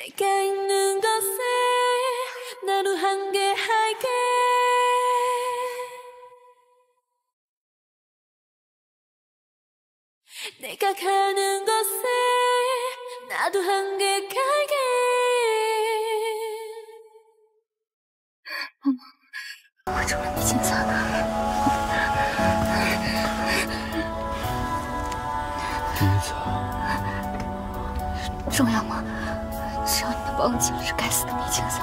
내가 있는 곳에 나로 한계할게 내가 가는 곳에 나도 한계 갈게 我中了你青色，第一次，重要吗？ 只要你能帮我请是该死的米青色。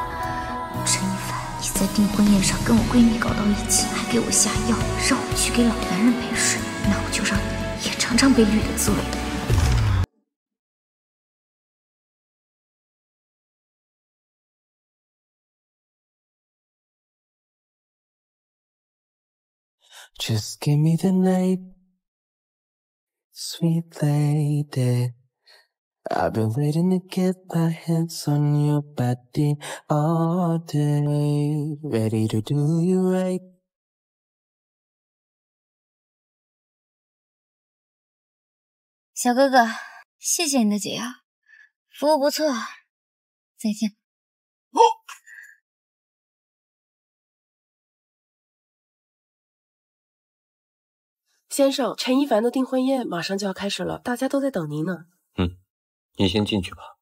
陈一凡，你在订婚宴上跟我闺蜜搞到一起，还给我下药，让我去给老男人陪睡，那我就让你也尝尝被绿的滋味。Just give me the night, sweet lady. I've been waiting to get my hands on your body all day, ready to do you right. 小哥哥，谢谢你的解药，服务不错。再见。先生，陈一凡的订婚宴马上就要开始了，大家都在等您呢。嗯，你先进去吧。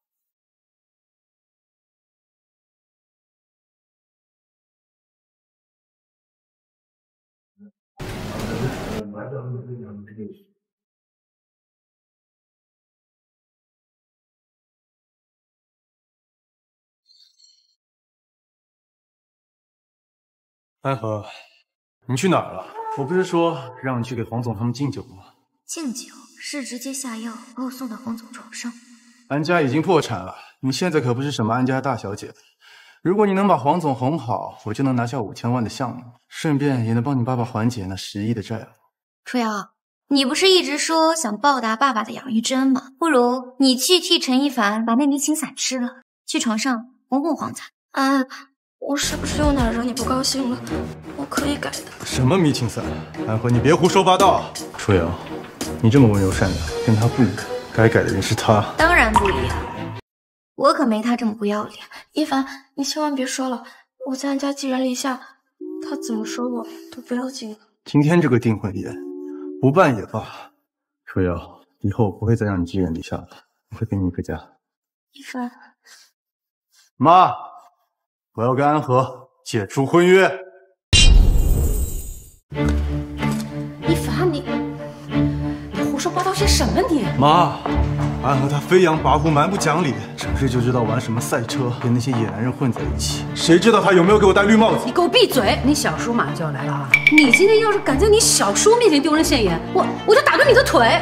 安和，你去哪儿了？我不是说让你去给黄总他们敬酒吗？敬酒是直接下药把我送到黄总床上。安家已经破产了，你现在可不是什么安家大小姐。如果你能把黄总哄好，我就能拿下五千万的项目，顺便也能帮你爸爸缓解那十亿的债务。楚瑶，你不是一直说想报答爸爸的养育之恩吗？不如你去替陈一凡把那迷情散吃了，去床上哄哄黄总。安，我是不是又哪惹你不高兴了？我可以改的。什么迷情散？安和，你别胡说八道。楚瑶，你这么温柔善良，跟他不一样，该改的人是他。当然不一样，我可没他这么不要脸。一凡，你千万别说了，我在安家寄人篱下，他怎么说我都不要紧。今天这个订婚宴不办也罢。楚瑶，以后我不会再让你寄人篱下了，我会给你一个家。一凡，妈，我要跟安和解除婚约。一凡，你你胡说八道些什么你？妈，安和他飞扬跋扈，蛮不讲理，整日就知道玩什么赛车，跟那些野男人混在一起。谁知道他有没有给我戴绿帽子？你给我闭嘴！你小叔马上就要来了啊！你今天要是敢在你小叔面前丢人现眼，我我就打断你的腿！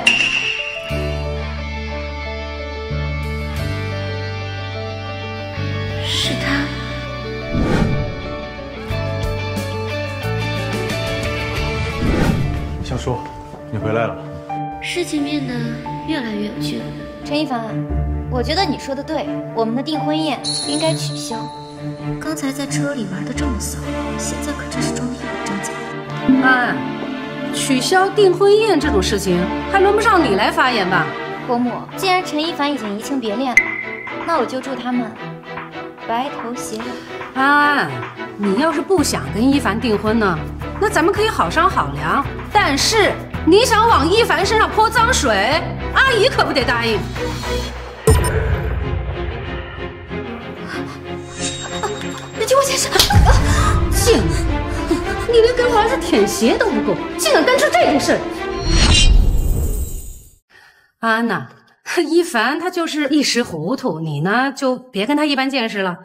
是他。小叔，你回来了。事情变得越来越有趣了。陈一凡，我觉得你说的对，我们的订婚宴应该取消。刚才在车里玩的这么骚，现在可真是装的一本正经。安，取消订婚宴这种事情，还轮不上你来发言吧？伯母，既然陈一凡已经移情别恋了，那我就祝他们白头偕老。安安，你要是不想跟一凡订婚呢，那咱们可以好商好量。但是你想往一凡身上泼脏水，阿姨可不得答应。你听我解释。贱人，你连给我儿子舔鞋都不够，竟敢干出这种事！安娜，一凡他就是一时糊涂，你呢就别跟他一般见识了。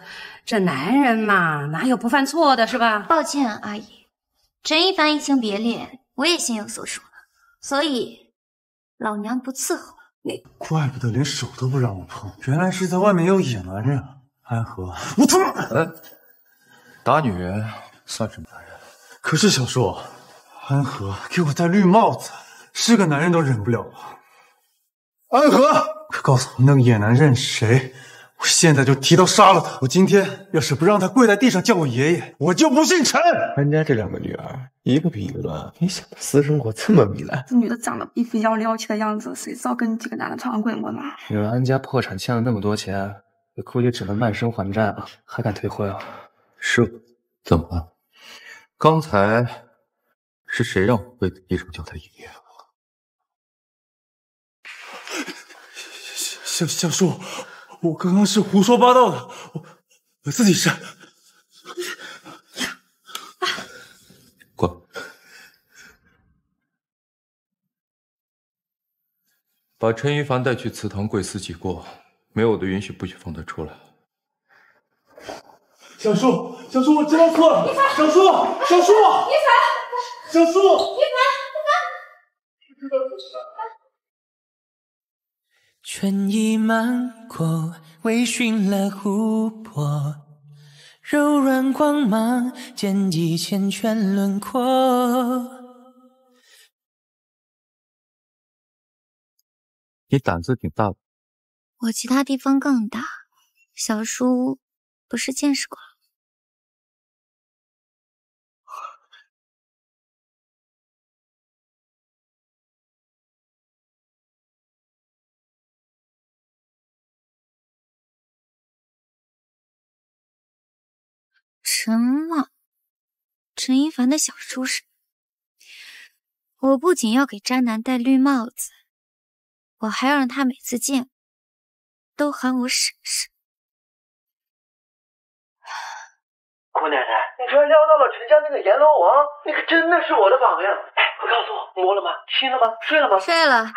这男人嘛，哪有不犯错的，是吧？抱歉，阿姨，陈一凡移情别恋，我也心有所属了，所以老娘不伺候。你怪不得连手都不让我碰，原来是在外面有野男人。安和，我他妈！哎，打女人算什么男人？可是小叔，安和给我戴绿帽子，是个男人都忍不了我！安和，快告诉我那个野男人是谁，我现在就提刀杀了他！我今天要是不让他跪在地上叫我爷爷，我就不姓陈！安家这两个女儿，一个比一个乱，没想到私生活这么糜烂。这女的长得一副要撩起的样子，谁知道跟几个男的床上滚过呢？你们安家破产欠了那么多钱，也估计只能卖身还债了，还敢退婚啊？是，怎么了？刚才是谁让我跪在地上叫他爷爷？小小叔，我刚刚是胡说八道的，我我自己是。滚！把陈一凡带去祠堂跪死记过，没有我的允许不许放他出来。小叔，小叔，我知道错了。小叔，小叔，一凡，小叔，一凡，春意漫过，微醺了湖泊，柔软光芒溅起缱绻轮廓。你胆子挺大的，我其他地方更大，小叔不是见识过了。陈望，陈一凡的小叔是。我不仅要给渣男戴绿帽子，我还要让他每次见都喊我婶婶。姑奶奶，你居然撩到了陈家那个阎罗王，你可真的是我的榜样！哎，快告诉我，摸了吗？亲了吗？睡了吗？睡了。啊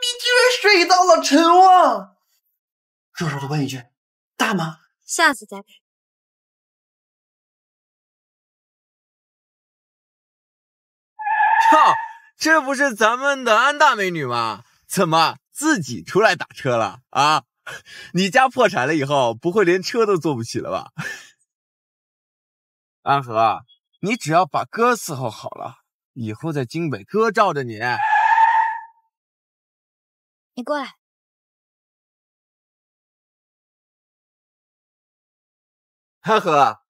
你居然睡到了陈旺！弱弱的问一句，大吗？下次再给。哟，这不是咱们的安大美女吗？怎么自己出来打车了啊？你家破产了以后，不会连车都坐不起了吧？安和，你只要把哥伺候好了，以后在京北，哥罩着你。你过来。安和，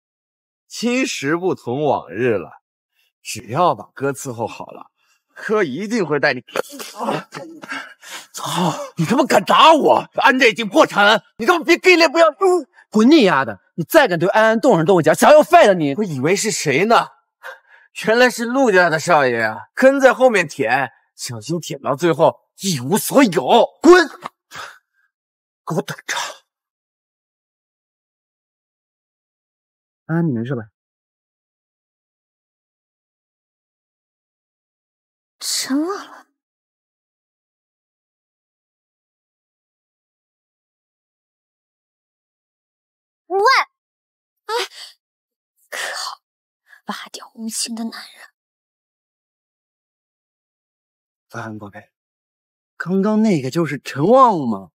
今时不同往日了，只要把哥伺候好了，哥一定会带你。操！你他妈敢打我！安家已经破产，你他妈别给脸不要脸！滚你丫的！你再敢对安安动手动脚，想要废了你！我以为是谁呢？原来是陆家的少爷啊！跟在后面舔，小心舔到最后一无所有！滚！给我等着！安安，你没事吧？陈望。喂，哎，靠！拔掉无情的男人。凡凡宝贝，刚刚那个就是陈旺吗？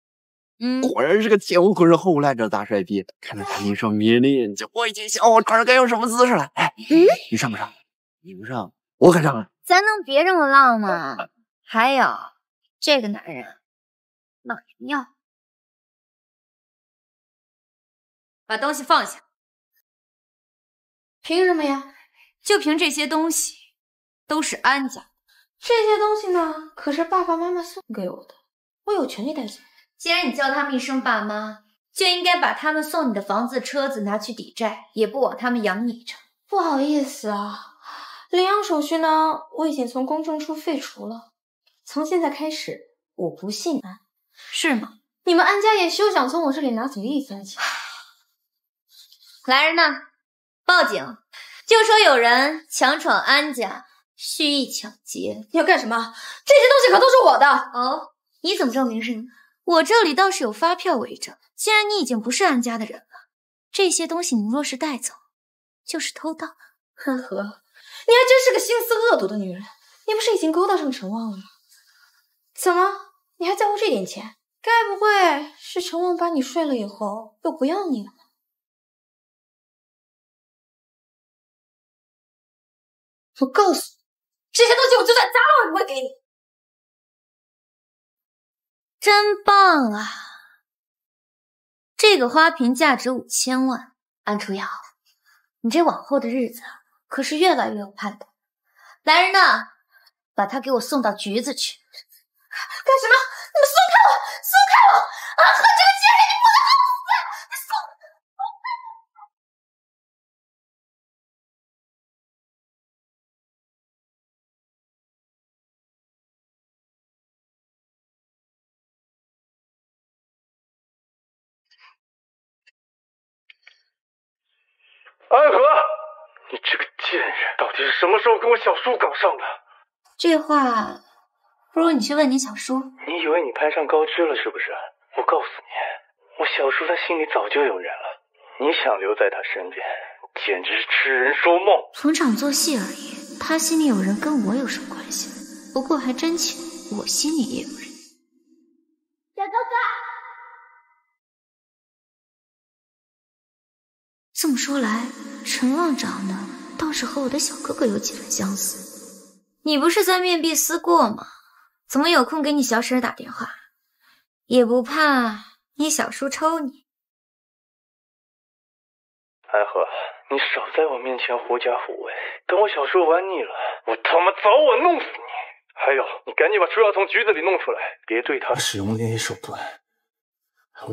嗯，果然是个前无古人后无来者的大帅逼。看着他那双迷人的眼睛，我已经想好床上该用什么姿势了。哎，嗯，你上不上？你不上，我可上了。咱能别这么浪吗？还有这个男人，老人要。把东西放下。凭什么呀？就凭这些东西，都是安家。这些东西呢，可是爸爸妈妈送给我的，我有权利带走。既然你叫他们一声爸妈，就应该把他们送你的房子、车子拿去抵债，也不枉他们养你一场。不好意思啊，领养手续呢，我已经从公证处废除了。从现在开始，我不姓安，是吗？你们安家也休想从我这里拿走一分钱。来人呐！报警，就说有人强闯安家，蓄意抢劫。你要干什么？这些东西可都是我的。哦，你怎么证明是你？我这里倒是有发票为证。既然你已经不是安家的人了，这些东西你若是带走，就是偷盗。安和，你还真是个心思恶毒的女人。你不是已经勾搭上陈旺了吗？怎么，你还在乎这点钱？该不会是陈旺把你睡了以后又不要你了？我告诉你，这些东西我就算砸了我也不会给你。真棒啊！这个花瓶价值五千万，安初瑶，你这往后的日子可是越来越有盼头。来人呐，把他给我送到局子去。干什么？你们松开我，松开我！安和这个贱人，你不能死！你松！安和，你这个贱人，到底是什么时候跟我小叔搞上的？这话不如你去问你小叔。你以为你攀上高枝了是不是？我告诉你，我小叔他心里早就有人了。你想留在他身边，简直是痴人说梦。逢场作戏而已，他心里有人跟我有什么关系？不过还真巧，我心里也有人。小哥哥，这么说来，陈旺长得倒是和我的小哥哥有几分相似。你不是在面壁思过吗？怎么有空给你小婶打电话？也不怕你小叔抽你？安和，你少在我面前狐假虎威。等我小叔玩腻了，我他妈早晚弄死你！还有，你赶紧把初药从局子里弄出来，别对他使用联谊手段，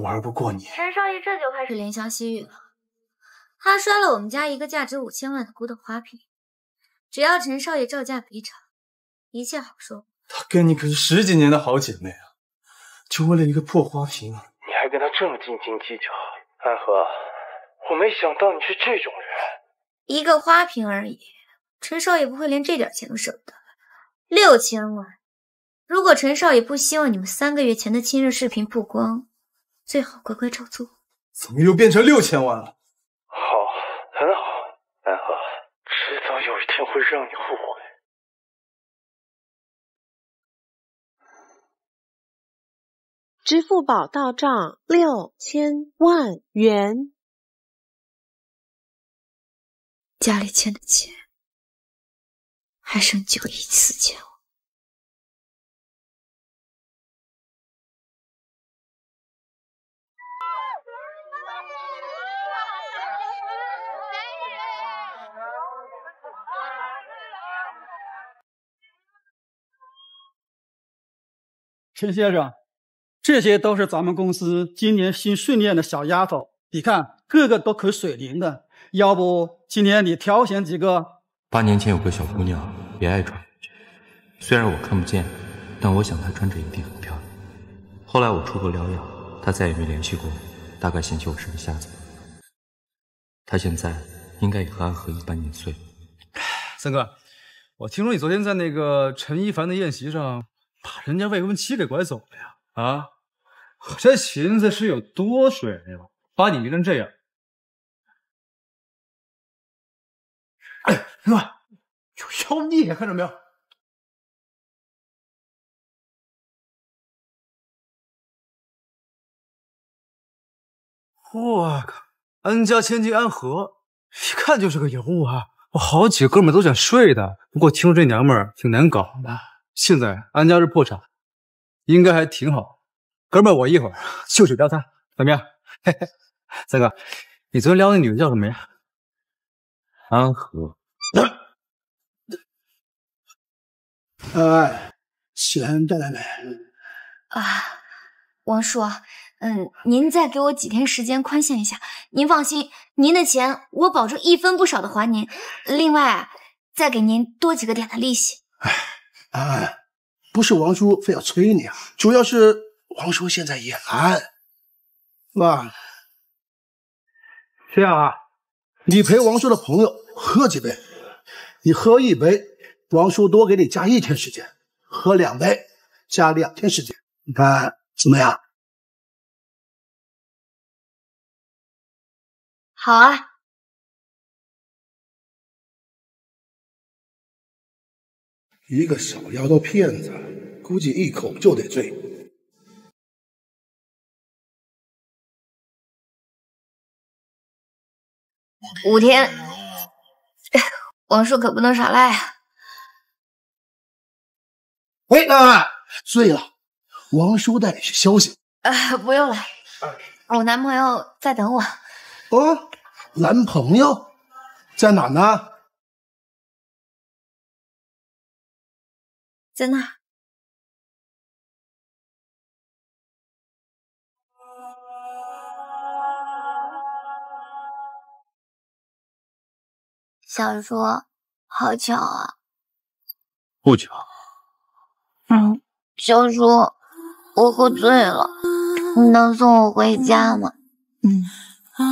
玩不过你。陈少爷这就开始怜香惜玉了。他摔了我们家一个价值五千万的古董花瓶，只要陈少爷照价赔偿，一切好说。他跟你可是十几年的好姐妹啊，就为了一个破花瓶，你还跟他这么斤斤计较？安和，我没想到你是这种人。一个花瓶而已，陈少爷不会连这点钱都舍不得。六千万，如果陈少爷不希望你们三个月前的亲热视频曝光，最好乖乖照做。怎么又变成六千万了？好，很好，安和，迟早有一天会让你后悔。支付宝到账六千万元，家里欠的钱还剩九亿四千万。陈先生，这些都是咱们公司今年新训练的小丫头，你看个个都可水灵的。要不今年你挑选几个？八年前有个小姑娘也爱穿，虽然我看不见，但我想她穿着一定很漂亮。后来我出国疗养，她再也没联系过我，大概嫌弃我是个瞎子。她现在应该也和安和一般年岁。三哥，我听说你昨天在那个陈一凡的宴席上。把人家未婚妻给拐走了呀！啊，我这寻思是有多水呀，把你迷成这样。哎，陈哥，有妖孽，看到没有？我靠，安家千金安和，一看就是个尤物啊！我好几个哥们都想睡的，不过听说这娘们儿挺难搞的。现在安家是破产，应该还挺好。哥们，我一会儿就去撩她，怎么样？嘿嘿，三哥，你昨天撩那女的叫什么呀？安和。哎，钱带来没？啊，王叔，嗯，您再给我几天时间宽限一下。您放心，您的钱我保证一分不少的还您。另外，再给您多几个点的利息。哎。哎，不是王叔非要催你啊，主要是王叔现在也难，妈？这样啊，你陪王叔的朋友喝几杯，你喝一杯，王叔多给你加一天时间；喝两杯，加两天时间，你看怎么样？好啊。一个小丫头片子，估计一口就得醉。五天，王叔可不能耍赖啊！喂，啊，醉了，王叔带你去休息。啊，不用了，我男朋友在等我。哦，男朋友在哪呢？在那，小叔，好巧啊！不巧。小叔，我喝醉了，你能送我回家吗？嗯，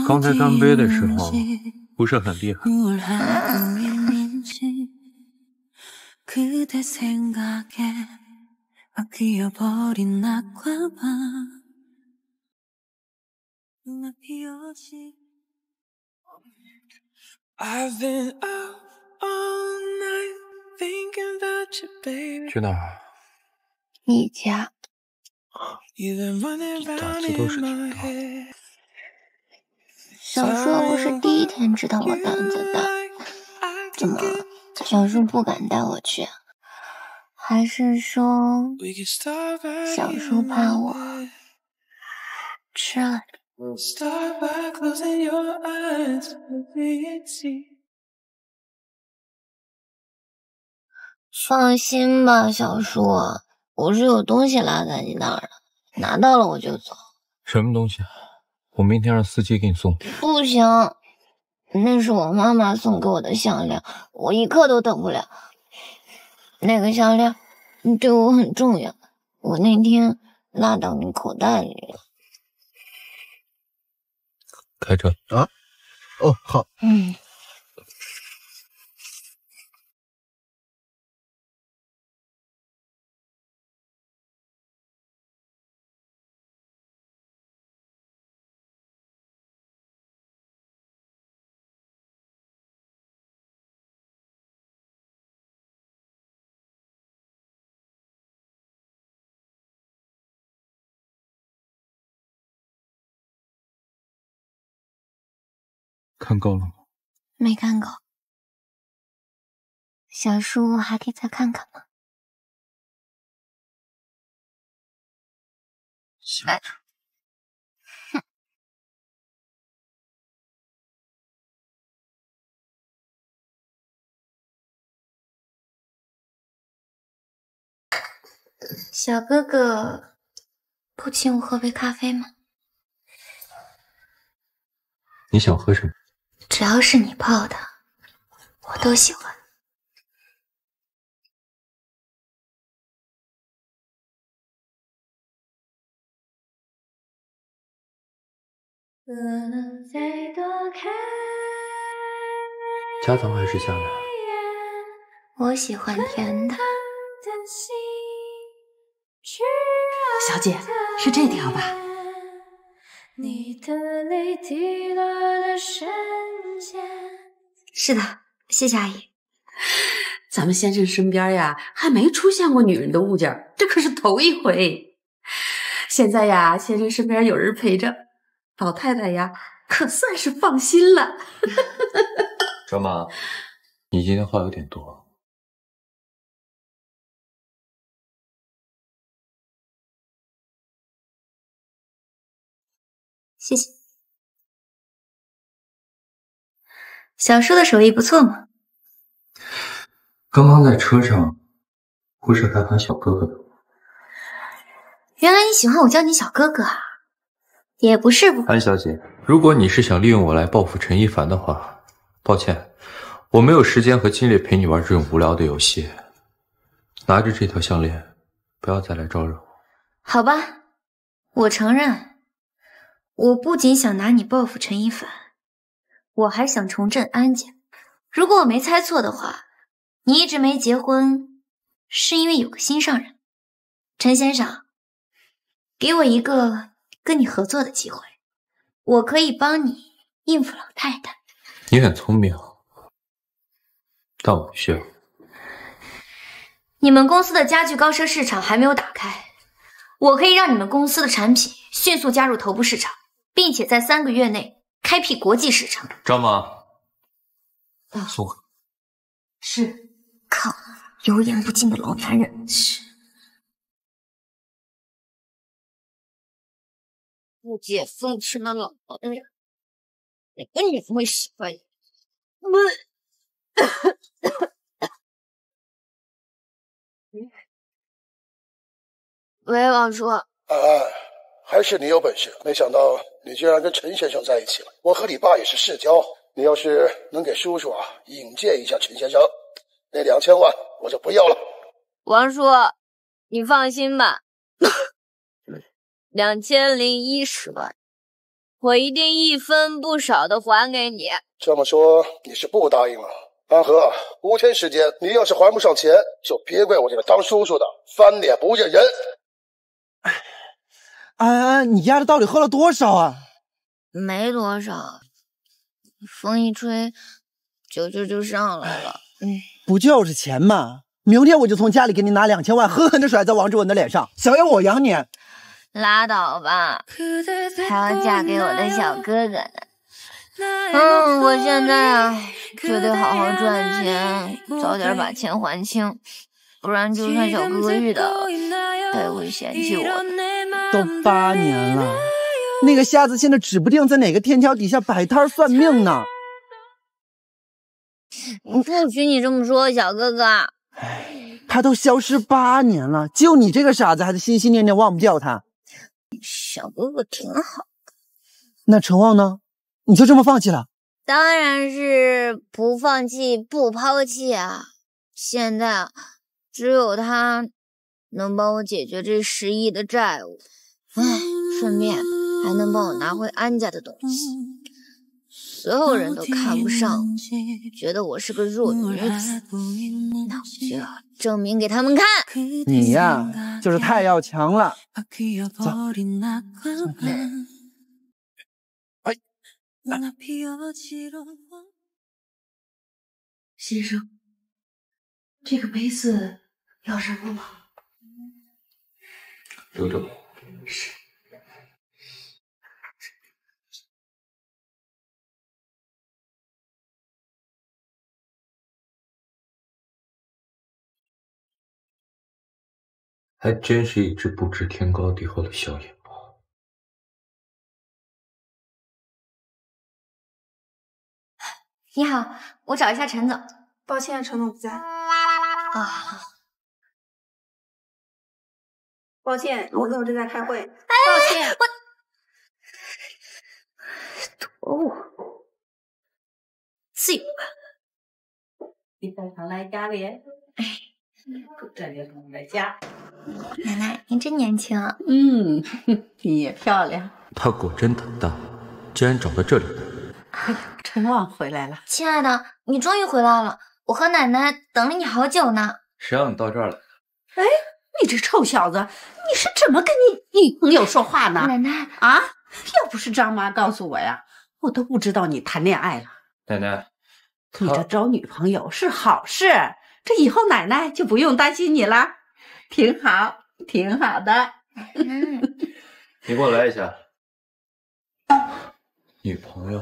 刚才干杯的时候不是很厉害。그대 생각에 바뀌어버린 낮과 밤 눈앞이 어지 I've been up all night thinking about you, baby. 去哪儿？你家。 You've been running 胆 round 子都 in 是 my 挺大。 head. 小叔不是第一天知道我胆子大，怎么 小叔不敢带我去啊？还是说小叔怕我吃了你？Start by closing your eyes, baby, and see. 放心吧，小叔，我是有东西落在你那儿的，拿到了我就走。什么东西？我明天让司机给你送。不行，那是我妈妈送给我的项链，我一刻都等不了。那个项链对我很重要，我那天落到你口袋里了。开车啊？哦，好。嗯。看够了吗？没看够，小叔还可以再看看吗？想着。小哥哥，不请我喝杯咖啡吗？你想喝什么？只要是你泡的，我都喜欢。可能再多看加糖还是加奶？我喜欢甜的。小姐，是这条吧？你的泪滴落的瞬间。是的，谢谢阿姨。咱们先生身边呀，还没出现过女人的物件，这可是头一回。现在呀，先生身边有人陪着，老太太呀，可算是放心了。张妈，你今天话有点多。谢谢。小叔的手艺不错嘛。刚刚在车上，不是还喊小哥哥的吗？原来你喜欢我叫你小哥哥啊？也不是不。安小姐，如果你是想利用我来报复陈一凡的话，抱歉，我没有时间和精力陪你玩这种无聊的游戏。拿着这条项链，不要再来招惹我。好吧，我承认，我不仅想拿你报复陈一凡，我还想重振安家。如果我没猜错的话，你一直没结婚，是因为有个心上人。陈先生，给我一个跟你合作的机会，我可以帮你应付老太太。你很聪明，但我不需要。你们公司的家具高奢市场还没有打开，我可以让你们公司的产品迅速加入头部市场，并且在三个月内开辟国际市场。张妈，送回。是。靠，油盐不进的老男人。是。不解风情的老男人，哪个女人会喜欢你？喂，王叔。安安，还是你有本事，没想到你居然跟陈先生在一起了。我和你爸也是世交，你要是能给叔叔啊引荐一下陈先生，那两千万我就不要了。王叔，你放心吧，两千零一十万，我一定一分不少的还给你。这么说你是不答应了？安和，五天时间，你要是还不上钱，就别怪我这个当叔叔的翻脸不认人。安安，你丫的到底喝了多少啊？没多少，风一吹，酒劲就上来了。嗯，不就是钱吗？明天我就从家里给你拿两千万，狠狠的甩在王志文的脸上，想要我养你？拉倒吧，还要嫁给我的小哥哥呢。嗯，我现在啊，就得好好赚钱，早点把钱还清，不然就算小哥哥遇到了，他也会嫌弃我的。都八年了，那个瞎子现在指不定在哪个天桥底下摆摊算命呢。不许你这么说，小哥哥。他都消失八年了，就你这个傻子还在心心念念忘不掉他。小哥哥挺好。那陈旺呢？你就这么放弃了？当然是不放弃，不抛弃啊！现在只有他能帮我解决这十亿的债务，哎，顺便还能帮我拿回安家的东西。所有人都看不上我，觉得我是个弱女子，那我就要证明给他们看。你呀，就是太要强了。走。先生，这个杯子要什么吗？留着吧。是。还真是一只不知天高地厚的小野猫。你好，我找一下陈总。抱歉，陈总不在。啊，抱歉，我总正在开会。抱歉，我躲我，自由吧。你带他来家里。哎。不站着我们家，奶奶，您真年轻。嗯，你也漂亮。他果真胆大，竟然找到这里来。哎，陈旺回来了，亲爱的，你终于回来了，我和奶奶等了你好久呢。谁让你到这儿来？哎，你这臭小子，你是怎么跟你女朋友说话呢？奶奶啊，要不是张妈告诉我呀，我都不知道你谈恋爱了。奶奶，你这找女朋友是好事。这以后奶奶就不用担心你了，挺好，挺好的。你过来一下，女朋友。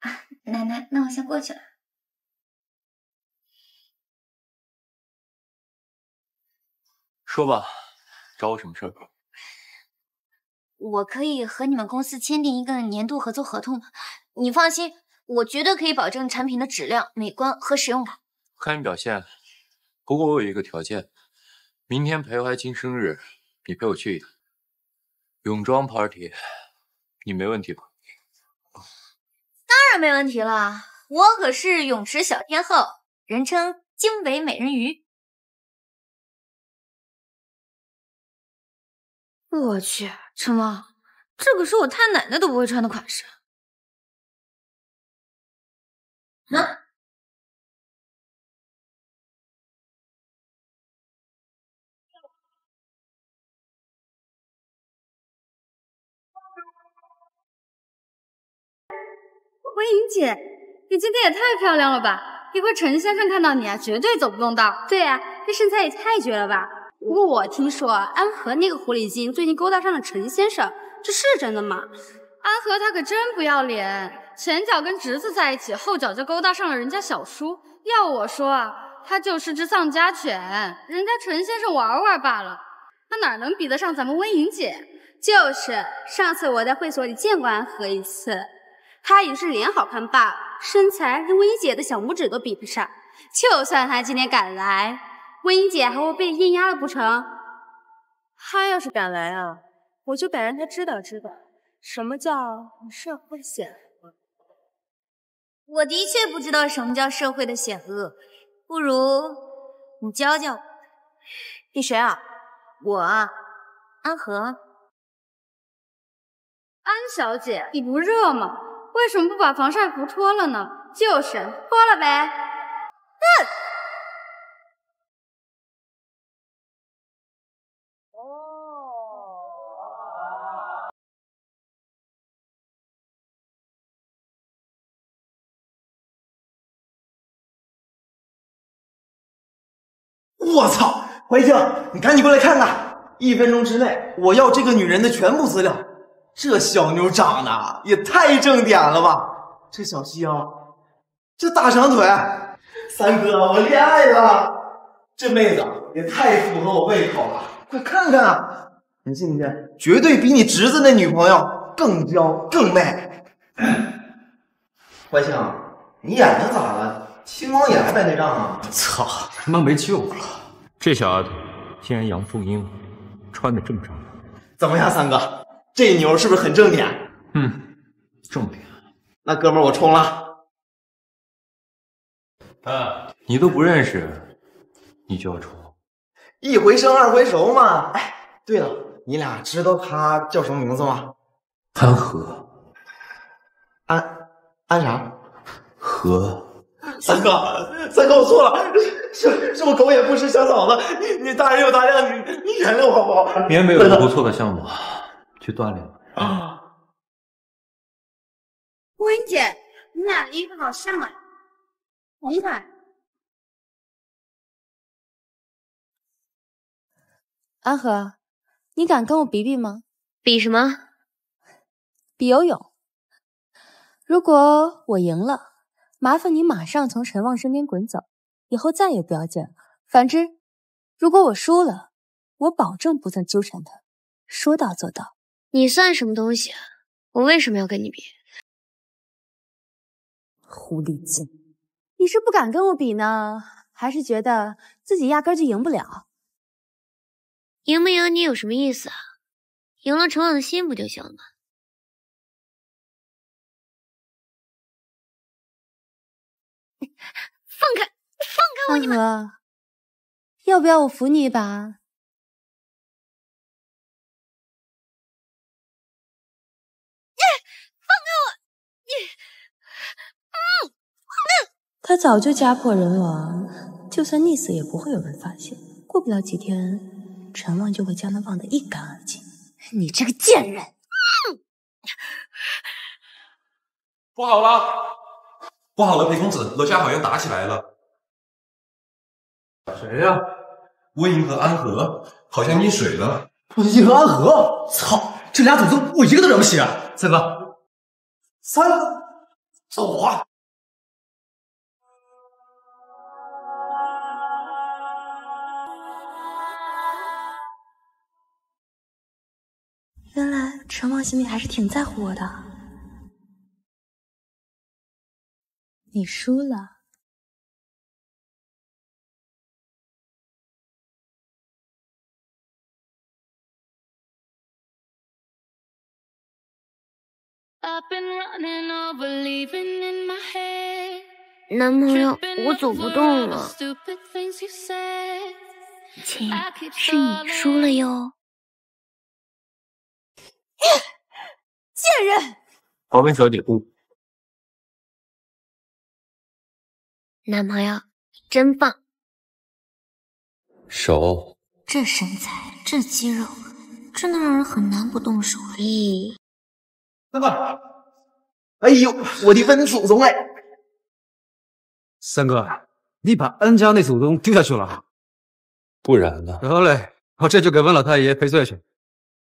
啊，奶奶，那我先过去了。说吧，找我什么事儿？我可以和你们公司签订一个年度合作合同吗？你放心。我绝对可以保证产品的质量、美观和使用感。看你表现，不过我有一个条件，明天裴怀清生日，你陪我去一趟泳装 party，你没问题吧？当然没问题了，我可是泳池小天后，人称京北美人鱼。我去，陈旺，这可是我太奶奶都不会穿的款式。啊！温莹姐，你今天也太漂亮了吧！一会儿陈先生看到你啊，绝对走不动道。对呀，这身材也太绝了吧！不过我听说安和那个狐狸精最近勾搭上了陈先生，这是真的吗？安和他可真不要脸，前脚跟侄子在一起，后脚就勾搭上了人家小叔。要我说啊，他就是只丧家犬，人家陈先生玩玩罢了，他哪能比得上咱们温莹姐？就是，上次我在会所里见过安和一次，他也是脸好看罢了，身材连温莹姐的小拇指都比不上。就算他今天敢来，温莹姐还会被艳压了不成？他要是敢来啊，我就敢让他知道知道。什么叫社会险恶？我的确不知道什么叫社会的险恶，不如你教教我。你谁啊？我啊，安和。安小姐，你不热吗？为什么不把防晒服脱了呢？就是，脱了呗。我操！怀清，你赶紧过来看看，一分钟之内我要这个女人的全部资料。这小妞长得也太正点了吧！这小细腰，这大长腿，三哥，我恋爱了！这妹子也太符合我胃口了，快看看啊，你信不信？绝对比你侄子那女朋友更娇更媚。怀庆，你眼睛咋了？青光眼还白内障啊？操，他妈没救了！这小丫头竟然阳奉阴违，穿的这么张扬，怎么样，三哥？这妞是不是很正点？嗯，正点。那哥们儿，我冲了。啊，你都不认识，你就要冲？一回生二回熟嘛。哎，对了，你俩知道他叫什么名字吗？安和。安安啥？和。三哥，三哥，我错了，是是我狗眼不识小嫂子，你你大人有大量，你你原谅我好不好？你也没有不错的项目。去锻炼啊！顾云姐，你俩的衣服好像啊，同款。安和，你敢跟我比比吗？比什么？比游泳。如果我赢了，麻烦你马上从陈旺身边滚走，以后再也不要见了。反之，如果我输了，我保证不再纠缠他，说到做到。你算什么东西？我为什么要跟你比？狐狸精，你是不敢跟我比呢，还是觉得自己压根就赢不了？赢不赢你有什么意思啊？赢了陈旺的心不就行了吗？放开我！你们要不要我扶你一把？放开我他早就家破人亡，就算溺死也不会有人发现。过不了几天，陈望就会将他忘得一干二净。你这个贱人！不好了，不好了，裴公子，楼下好像打起来了。谁呀？啊？温莹和安和好像溺水了。温莹和安和，操，这俩祖宗我一个都惹不起啊！三哥，三哥，走啊！原来陈旺心里还是挺在乎我的。你输了。男朋友，我走不动了。亲，是你输了哟。贱人！旁边小礼物，男朋友真棒，手这身材，这肌肉，真的让人很难不动手。咦，三哥，哎呦，我的温祖宗哎！三哥，你把安家那祖宗丢下去了？不然呢？得嘞，我这就给温老太爷赔罪去。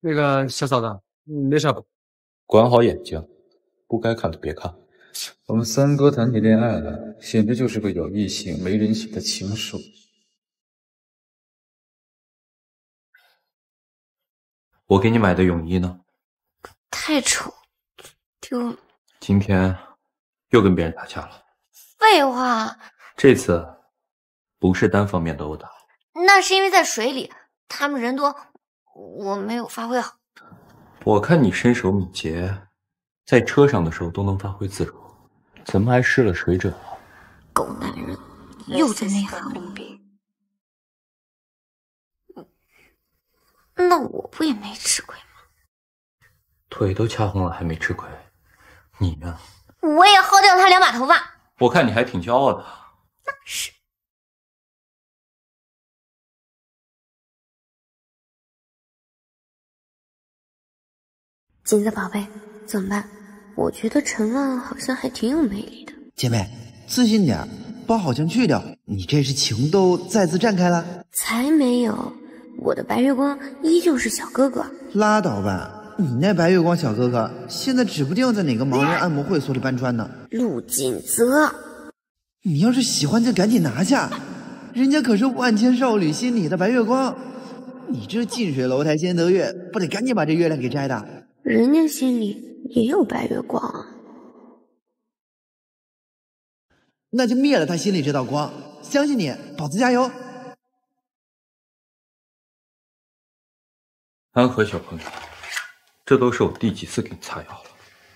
那个小嫂子，没事吧？管好眼睛，不该看的别看。我们三哥谈起恋爱来，简直就是个有异性没人性的禽兽。我给你买的泳衣呢？太丑，丢了。今天又跟别人打架了。废话。这次不是单方面的殴打，那是因为在水里，他们人多，我没有发挥好。我看你身手敏捷，在车上的时候都能发挥自如，怎么还失了水准了？狗男人又在内涵我。那我不也没吃亏吗？腿都掐红了还没吃亏，你呢？我也薅掉他两把头发。我看你还挺骄傲的。那是。金子宝贝，怎么办？我觉得陈旺好像还挺有魅力的。姐妹，自信点，把好像去掉。你这是情窦再次绽开了？才没有，我的白月光依旧是小哥哥。拉倒吧，你那白月光小哥哥现在指不定在哪个盲人按摩会所里搬砖呢。陆锦泽，你要是喜欢就赶紧拿下，人家可是万千少女心里的白月光。你这近水楼台先得月，不得赶紧把这月亮给摘的？人家心里也有白月光啊，那就灭了他心里这道光。相信你，宝子加油！安和小朋友，这都是我第几次给你擦药了？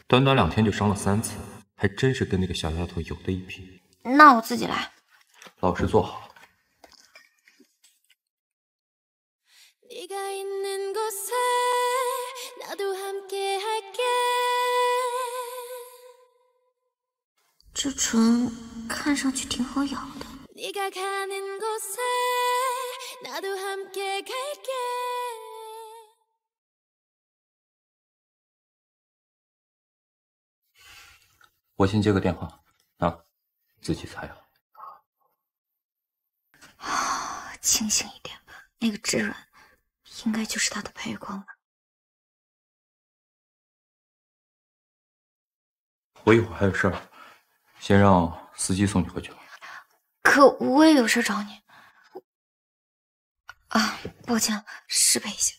短短两天就伤了三次，还真是跟那个小丫头有的一拼。那我自己来。老实坐好。这唇看上去挺好咬的。我先接个电话，啊，自己擦药。啊，清醒一点吧，那个炙软应该就是他的白月光吧。我一会儿还有事儿，先让司机送你回去吧。可我也有事找你。啊，抱歉，失陪一下。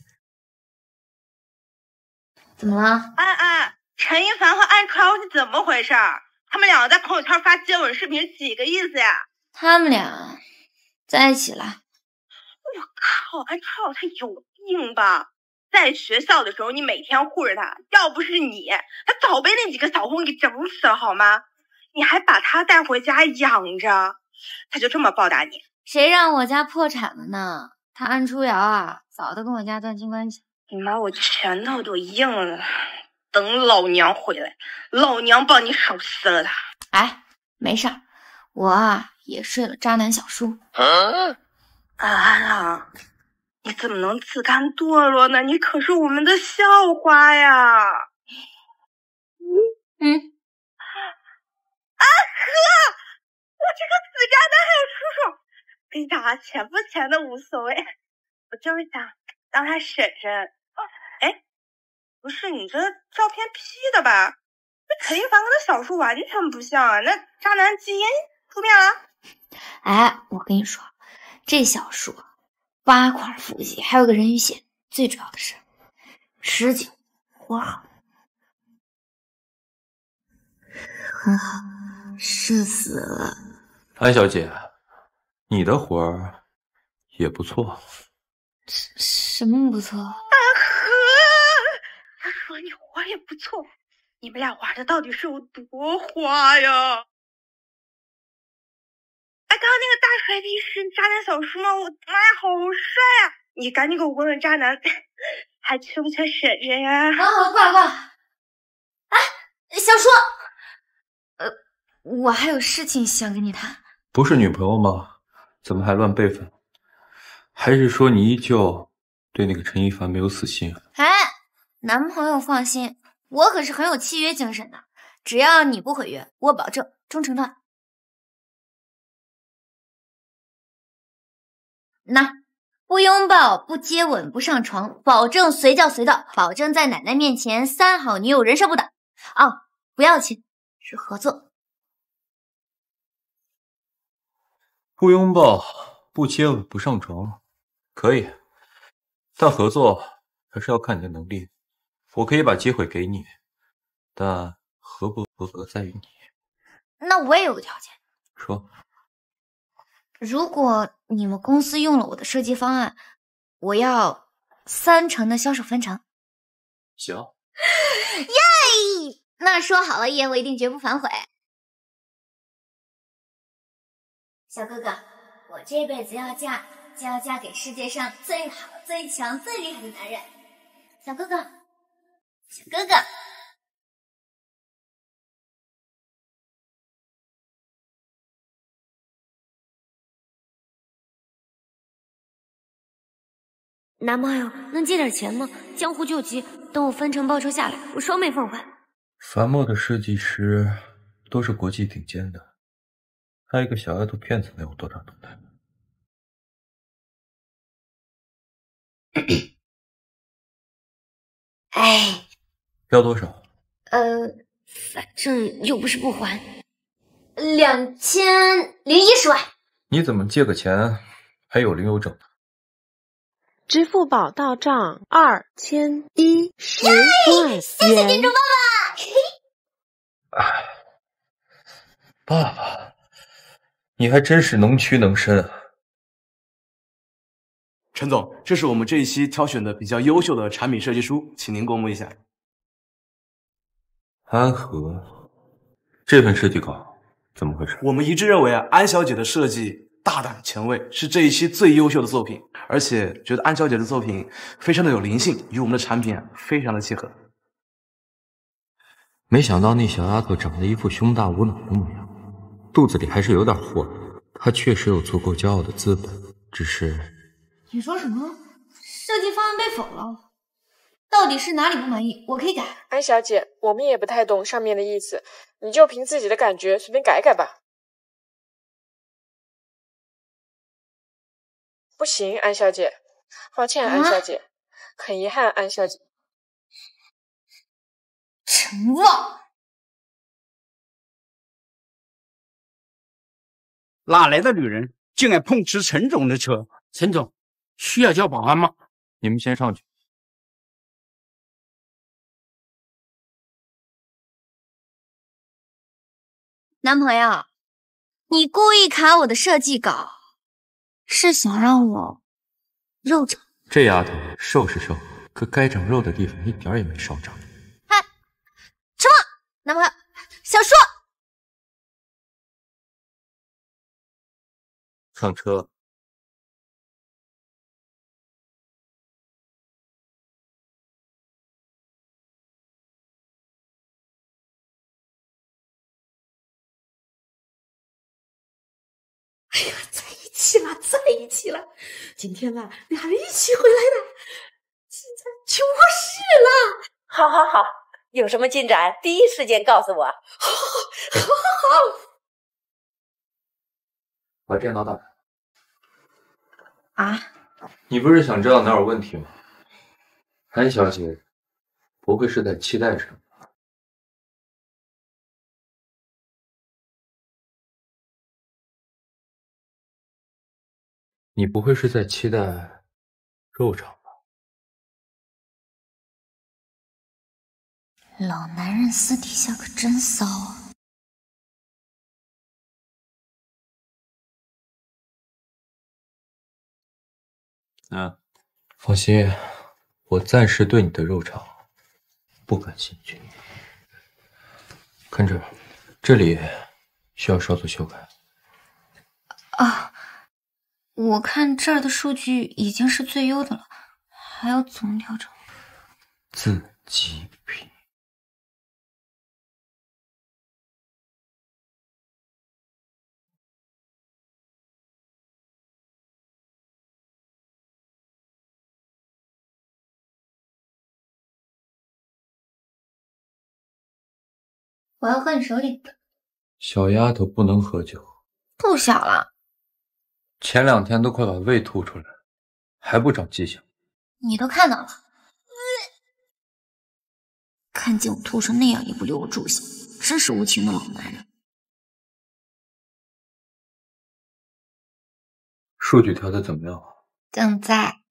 怎么了？安安，陈一凡和安川是怎么回事？他们两个在朋友圈发接吻视频，几个意思呀？他们俩在一起了。我靠，安川他有病吧？在学校的时候，你每天护着他，要不是你，他早被那几个小混给整死了，好吗？你还把他带回家养着，他就这么报答你？谁让我家破产了呢？他安初瑶啊，早都跟我家断亲关系。你把，我拳头都硬了，等老娘回来，老娘帮你手撕了他。哎，没事儿，我啊也睡了渣男小叔。安安啊！你怎么能自甘堕落呢？你可是我们的校花呀！嗯，安和，我这个死渣男还有叔叔，跟你讲啊，钱不钱的无所谓，我就是想当他婶婶。哎，不是你这照片 P 的吧？那陈一凡跟他小叔完全不像啊！那渣男基因突变了？哎，我跟你说，这小叔。八块腹肌，还有个人鱼线，最主要的是持久活好，很好，射死了。安小姐，你的活儿也不错。什什么不错？也不错，你们俩玩的到底是有多花呀？哎，刚刚那个大帅逼是渣男小叔吗？我妈呀，好帅啊！你赶紧给我问问渣男，还缺不缺婶婶呀？好好挂了挂了。哎，小叔，呃，我还有事情想跟你谈。不是女朋友吗？怎么还乱辈分？还是说你依旧对那个陈一凡没有死心？哎，男朋友放心，我可是很有契约精神的，只要你不毁约，我保证忠诚到底。那不拥抱、不接吻、不上床，保证随叫随到，保证在奶奶面前三好女友人设不倒。哦，不要钱，是合作。不拥抱、不接吻、不上床，可以，但合作还是要看你的能力。我可以把机会给你，但合不合格在于你。那我也有个条件。说。如果你们公司用了我的设计方案，我要三成的销售分成。行。耶！那说好了，一言为定，绝不反悔。小哥哥，我这辈子要嫁，就要嫁给世界上最好、最强、最厉害的男人。小哥哥，小哥哥。男朋友能借点钱吗？江湖救急，等我分成报酬下来，我双倍奉还。樊墨的设计师都是国际顶尖的，他一个小丫头片子能有多大能耐？哎，要多少？呃，反正又不是不还，两千零一十万。你怎么借个钱还有零有整的？支付宝到账二千一十万元。谢谢金主爸爸。爸爸，你还真是能屈能伸啊！陈总，这是我们这一期挑选的比较优秀的产品设计书，请您过目一下。安和，这份设计稿怎么回事？我们一致认为啊，安小姐的设计大胆前卫，是这一期最优秀的作品，而且觉得安小姐的作品非常的有灵性，与我们的产品啊非常的契合。没想到那小丫头长得一副胸大无脑的模样，肚子里还是有点货的。她确实有足够骄傲的资本，只是……你说什么？设计方案被否了？到底是哪里不满意？我可以改。安小姐，我们也不太懂上面的意思，你就凭自己的感觉随便改改吧。不行，安小姐，抱歉，安小姐，很遗憾，安小姐。陈旺，哪来的女人竟敢碰瓷陈总的车？陈总，需要叫保安吗？你们先上去。男朋友，你故意卡我的设计稿，是想让我肉长？这丫头瘦是瘦，可该长肉的地方一点也没少长。嗨，什么，男朋友，小说。上车。在一起了！今天啊俩人一起回来的，现在去卧室了。好，好，好，有什么进展，第一时间告诉我。好，好，好，好。把电脑打开。啊？你不是想知道哪有问题吗？安小姐，不会是在期待什么？你不会是在期待肉偿吧？老男人私底下可真骚啊！嗯，放心，我暂时对你的肉偿不感兴趣。看这，这里需要稍作修改。啊。我看这儿的数据已经是最优的了，还要怎么调整？自己品。我要喝你手里的。小丫头不能喝酒。不小了。前两天都快把胃吐出来了，还不长记性？你都看到了，看见我吐成那样也不留我住下，真是无情的老男人。数据调的怎么样？正在。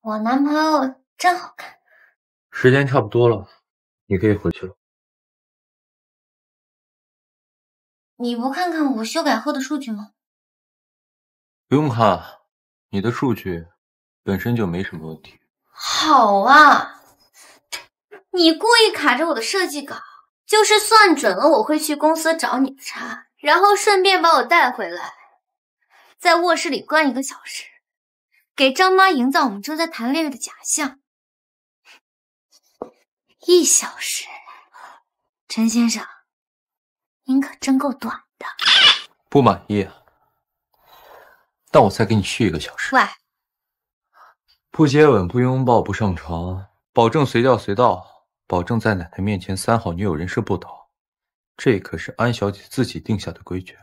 我男朋友真好看。时间差不多了，你可以回去了。你不看看我修改后的数据吗？不用看，你的数据本身就没什么问题。好啊，你故意卡着我的设计稿，就是算准了我会去公司找你的茬，然后顺便把我带回来，在卧室里关一个小时，给张妈营造我们正在谈恋爱的假象。一小时，陈先生，您可真够短的。不满意啊？但我再给你续一个小时。喂，不接吻，不拥抱，不上床，保证随叫随到，保证在奶奶面前三好女友人设不倒，这可是安小姐自己定下的规矩。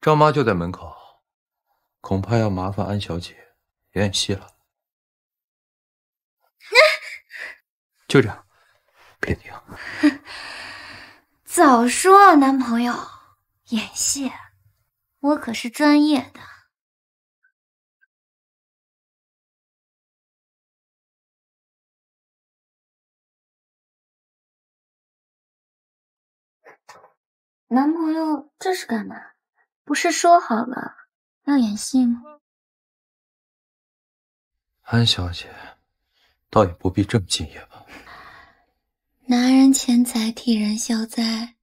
张妈就在门口，恐怕要麻烦安小姐演演戏了。就这样，别停。早说，男朋友，演戏，我可是专业的。男朋友，这是干嘛？不是说好了要演戏吗？安小姐，倒也不必这么敬业吧。拿人钱财替人消灾，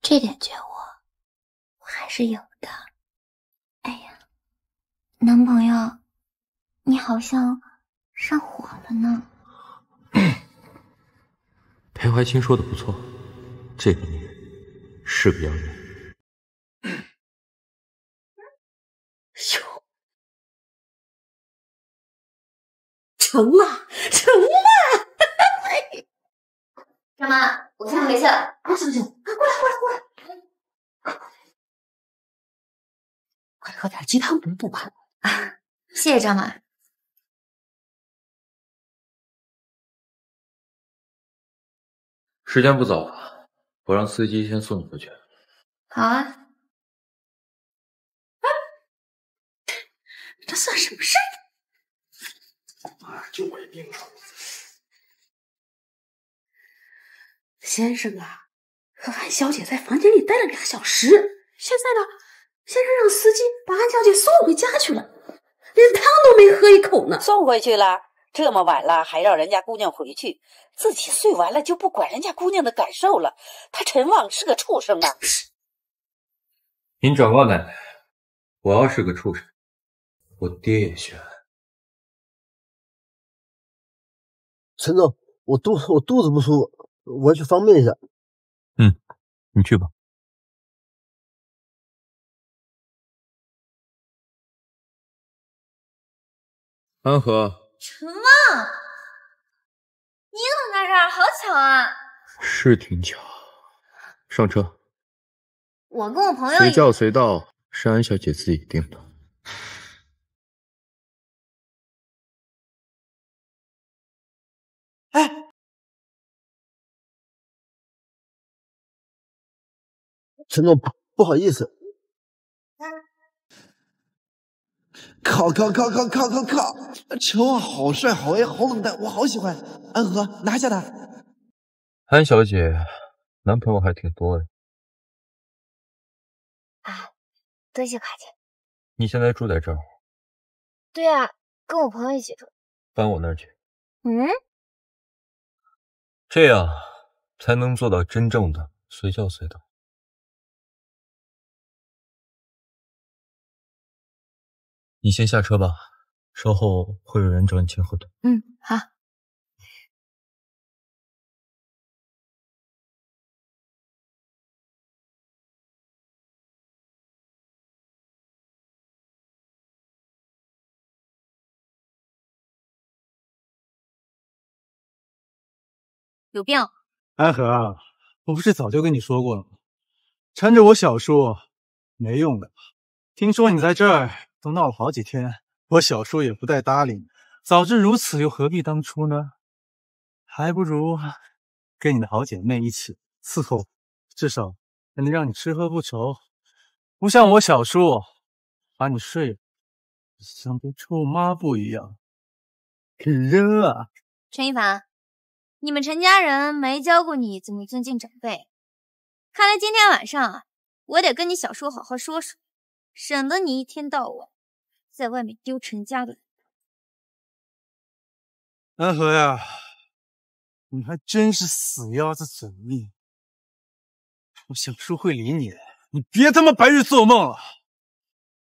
这点觉悟我还是有的。哎呀，男朋友，你好像上火了呢。裴怀清说的不错，这个女人是个妖人。哟，成了，成了！张妈，我先回去了。不行不行，快过来过来过来，快喝点鸡汤补补吧。啊，谢谢张妈。时间不早了，我让司机先送你回去。好啊。这算什么事？啊，就我一病了。先生啊，和安小姐在房间里待了俩小时，现在呢，先生让司机把安小姐送回家去了，连汤都没喝一口呢。送回去了，这么晚了还让人家姑娘回去，自己睡完了就不管人家姑娘的感受了。他陈旺是个畜生啊！您转告奶奶，我要是个畜生，我爹也悬。陈总，我肚我肚子不舒服，我要去方便一下。嗯，你去吧。安和，陈梦，你怎么在这儿？好巧啊！是挺巧。上车。我跟我朋友随叫随到是安小姐自己定的。陈总，不不好意思。靠靠靠靠靠靠靠！陈旺好帅，好 A，好冷淡，我好喜欢。安和，拿下他。安小姐，男朋友还挺多的。啊，多谢夸奖。你现在住在这儿？对啊，跟我朋友一起住。搬我那儿去。嗯，这样才能做到真正的随叫随到。你先下车吧，稍后会有人找你签合同。嗯，好。有病！安和啊，我不是早就跟你说过了吗？缠着我小叔没用的。听说你在这儿都闹了好几天，我小叔也不带搭理你。早知如此，又何必当初呢？还不如跟你的好姐妹一起伺候，至少还能让你吃喝不愁。不像我小叔，把你睡了，像堆臭抹布一样，肯扔啊！陈一凡，你们陈家人没教过你怎么尊敬长辈，看来今天晚上啊，我得跟你小叔好好说说。省得你一天到晚在外面丢陈家的。安和呀，你还真是死鸭子嘴硬。我小叔会理你，你别他妈白日做梦了。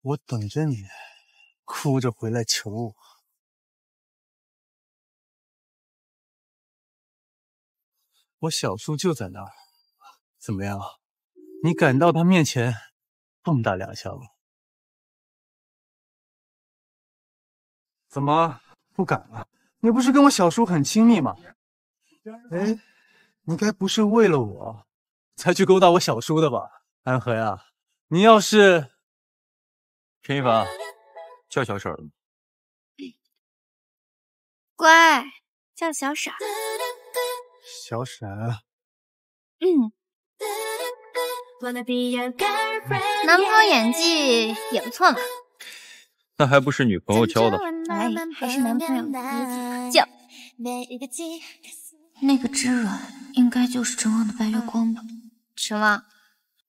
我等着你，哭着回来求我。我小叔就在那儿，怎么样？你敢到他面前蹦跶两下吗？怎么不敢了？你不是跟我小叔很亲密吗？哎，你该不是为了我才去勾搭我小叔的吧？安和呀，你要是陈一凡叫小婶了吗？乖，叫小婶。小婶，嗯，男朋友演技也不错嘛。那还不是女朋友教的？哎，还是男朋友教。那个知软应该就是陈望的白月光吧？陈旺，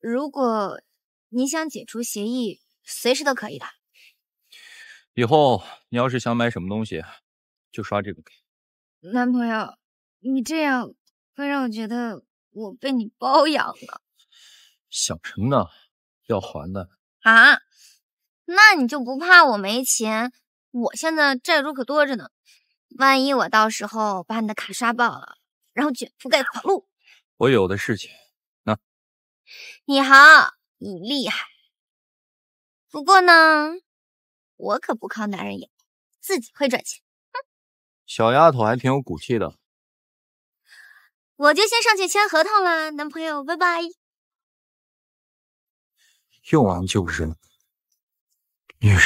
如果你想解除协议，随时都可以的。以后你要是想买什么东西，就刷这个给。男朋友，你这样会让我觉得我被你包养了。想什么呢？要还的。啊？那你就不怕我没钱？我现在债主可多着呢，万一我到时候把你的卡刷爆了，然后卷铺盖跑路，我有的是钱。那，你好，你厉害。不过呢，我可不靠男人养，自己会赚钱。哼，小丫头还挺有骨气的。我就先上去签合同了，男朋友，拜拜。用完就扔。女人，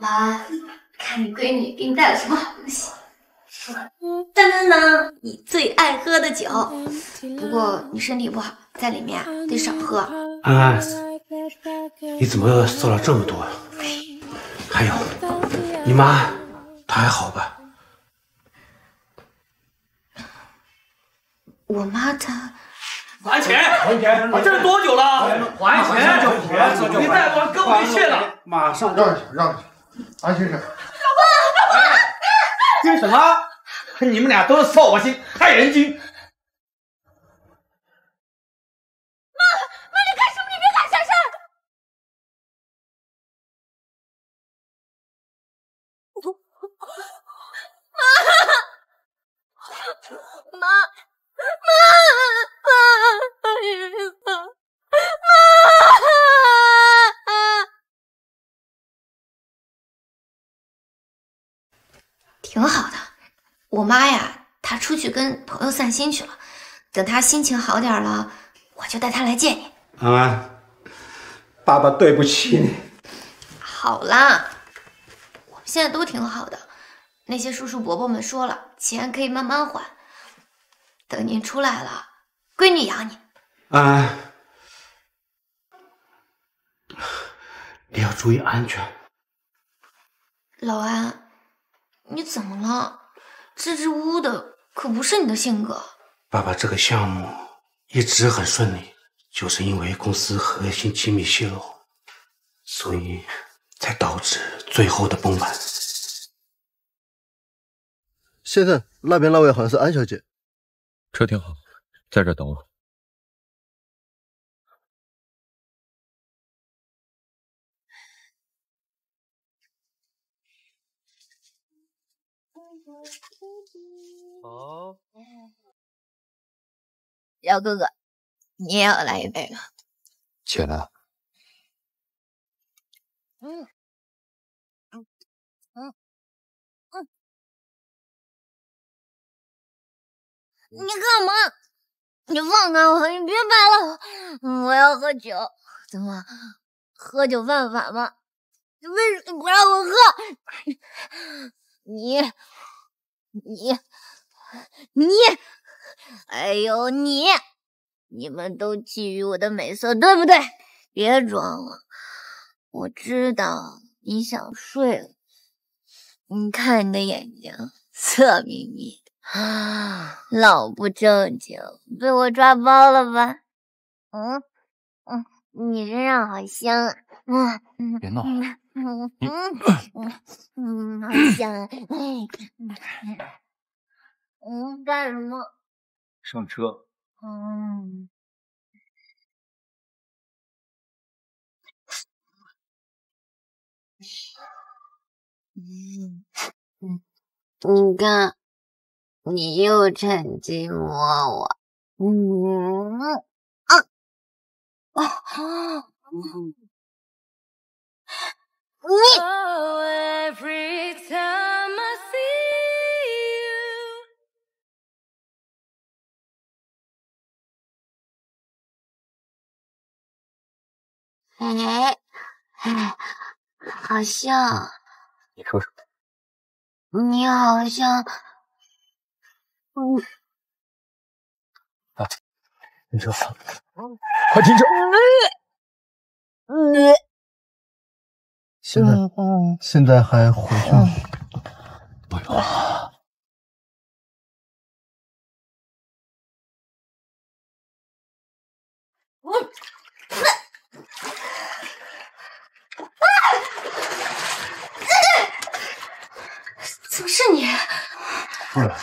妈，看你闺女给你带了什么好东西。当当当，你最爱喝的酒。不过你身体不好，在里面得少喝。安安，你怎么瘦了这么多？还有，你妈她还好吧？我妈她还钱，还钱！我这是多久了？还钱！你再不还，跟我没戏了！马上让一下，让一下，安先生。老公，老公，这是什么？你们俩都是扫把星，害人精！妈，妈，你干什么？你别喊珊珊！妈，妈，妈，妈，妈，挺好的。我妈呀，她出去跟朋友散心去了。等她心情好点了，我就带她来见你。安安，爸爸对不起你。好啦，我们现在都挺好的。那些叔叔伯伯们说了，钱可以慢慢还。等您出来了，闺女养你。安安，你要注意安全。老安，你怎么了？支支吾吾的可不是你的性格。爸爸这个项目一直很顺利，就是因为公司核心机密泄露，所以才导致最后的崩盘。先生，那边那位好像是安小姐。车停好，在这等我。好，姚哥哥，你也要来一杯吗？起来。嗯，嗯，嗯，嗯，你干嘛？你放开我！你别拍了，我要喝酒。怎么，喝酒犯法吗？你为什么不让我喝？你。你，你，还有你，你们都觊觎我的美色，对不对？别装了，我知道你想睡了，你看你的眼睛色眯眯的，老不正经，被我抓包了吧？嗯嗯，你身上好香啊！嗯嗯，别闹了嗯嗯嗯嗯嗯，好香啊！哎，嗯，干什么？上车。嗯。嗯嗯，你看，你又趁机摸我，嗯啊啊啊！你哎哎，好像你说什么？你好像，嗯，啊，停车！快停车！嗯现在现在还回去吗？不用了。么是你？不然，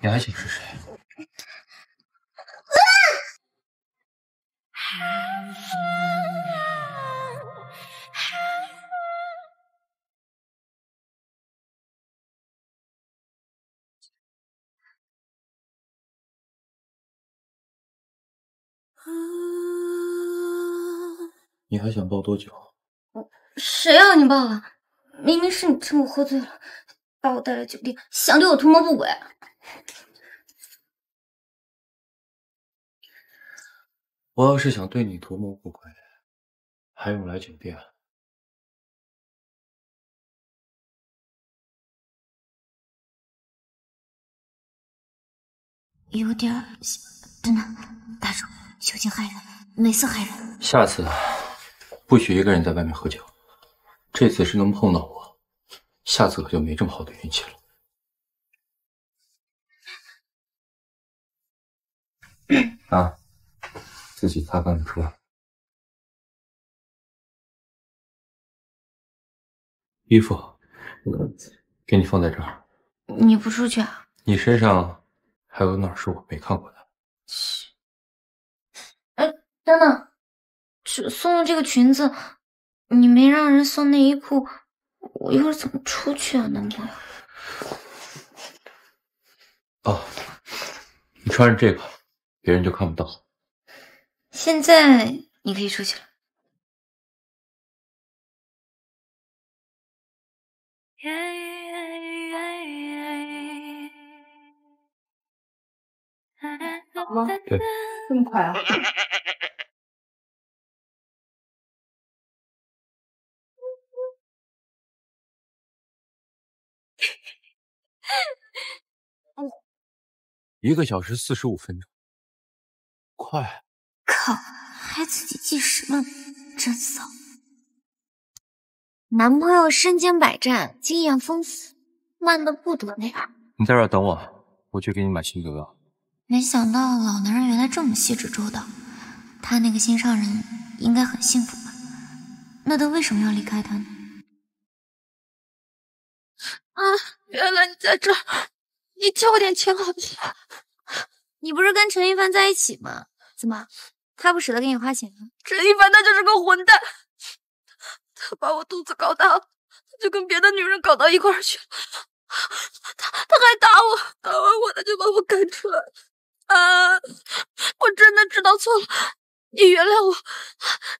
你还想是谁？你还想抱多久？谁让你抱了？明明是你趁我喝醉了，把我带来酒店，想对我图谋不轨。我要是想对你图谋不轨，还用来酒店？有点儿，真的，大叔，酒精害人，美色害人。下次不许一个人在外面喝酒。这次是能碰到我，下次可就没这么好的运气了。啊，自己擦干了出来。衣服，给你放在这儿。你不出去啊？你身上还有哪儿是我没看过的？哎，等等，只送了这个裙子。你没让人送内衣裤，我一会儿怎么出去啊，男朋友？哦，你穿上这个，别人就看不到。现在你可以出去了。好吗？对，这么快啊？一个小时四十五分钟，快！靠，还自己计时呢，真骚！男朋友身经百战，经验丰富，慢的不得了。你在这儿等我，我去给你买新毒药。没想到老男人原来这么细致周到，他那个心上人应该很幸福吧？那他为什么要离开他呢？啊，原来你在这儿！你借我点钱好不好？你不是跟陈一凡在一起吗？怎么，他不舍得给你花钱啊？陈一凡他就是个混蛋，他把我肚子搞大了，他就跟别的女人搞到一块儿去了。他他还打我，打完我他就把我赶出来了。啊，我真的知道错了，你原谅我。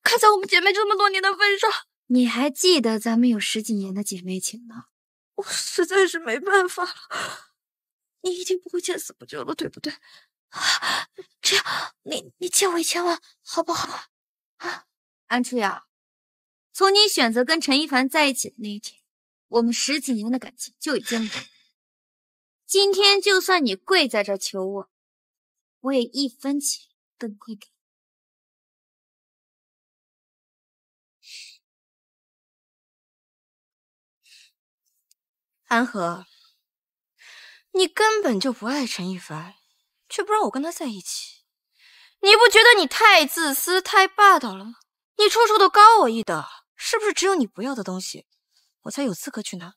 看在我们姐妹这么多年的份上，你还记得咱们有十几年的姐妹情呢？我实在是没办法了。你一定不会见死不救了，对不对？这样，你你借我一千万好不好？啊，安初瑶，从你选择跟陈一凡在一起的那一天，我们十几年的感情就已经没了。今天就算你跪在这求我，我也一分钱都不会给。安和，你根本就不爱陈一凡，却不让我跟他在一起，你不觉得你太自私、太霸道了吗？你处处都高我一等，是不是只有你不要的东西，我才有资格去拿？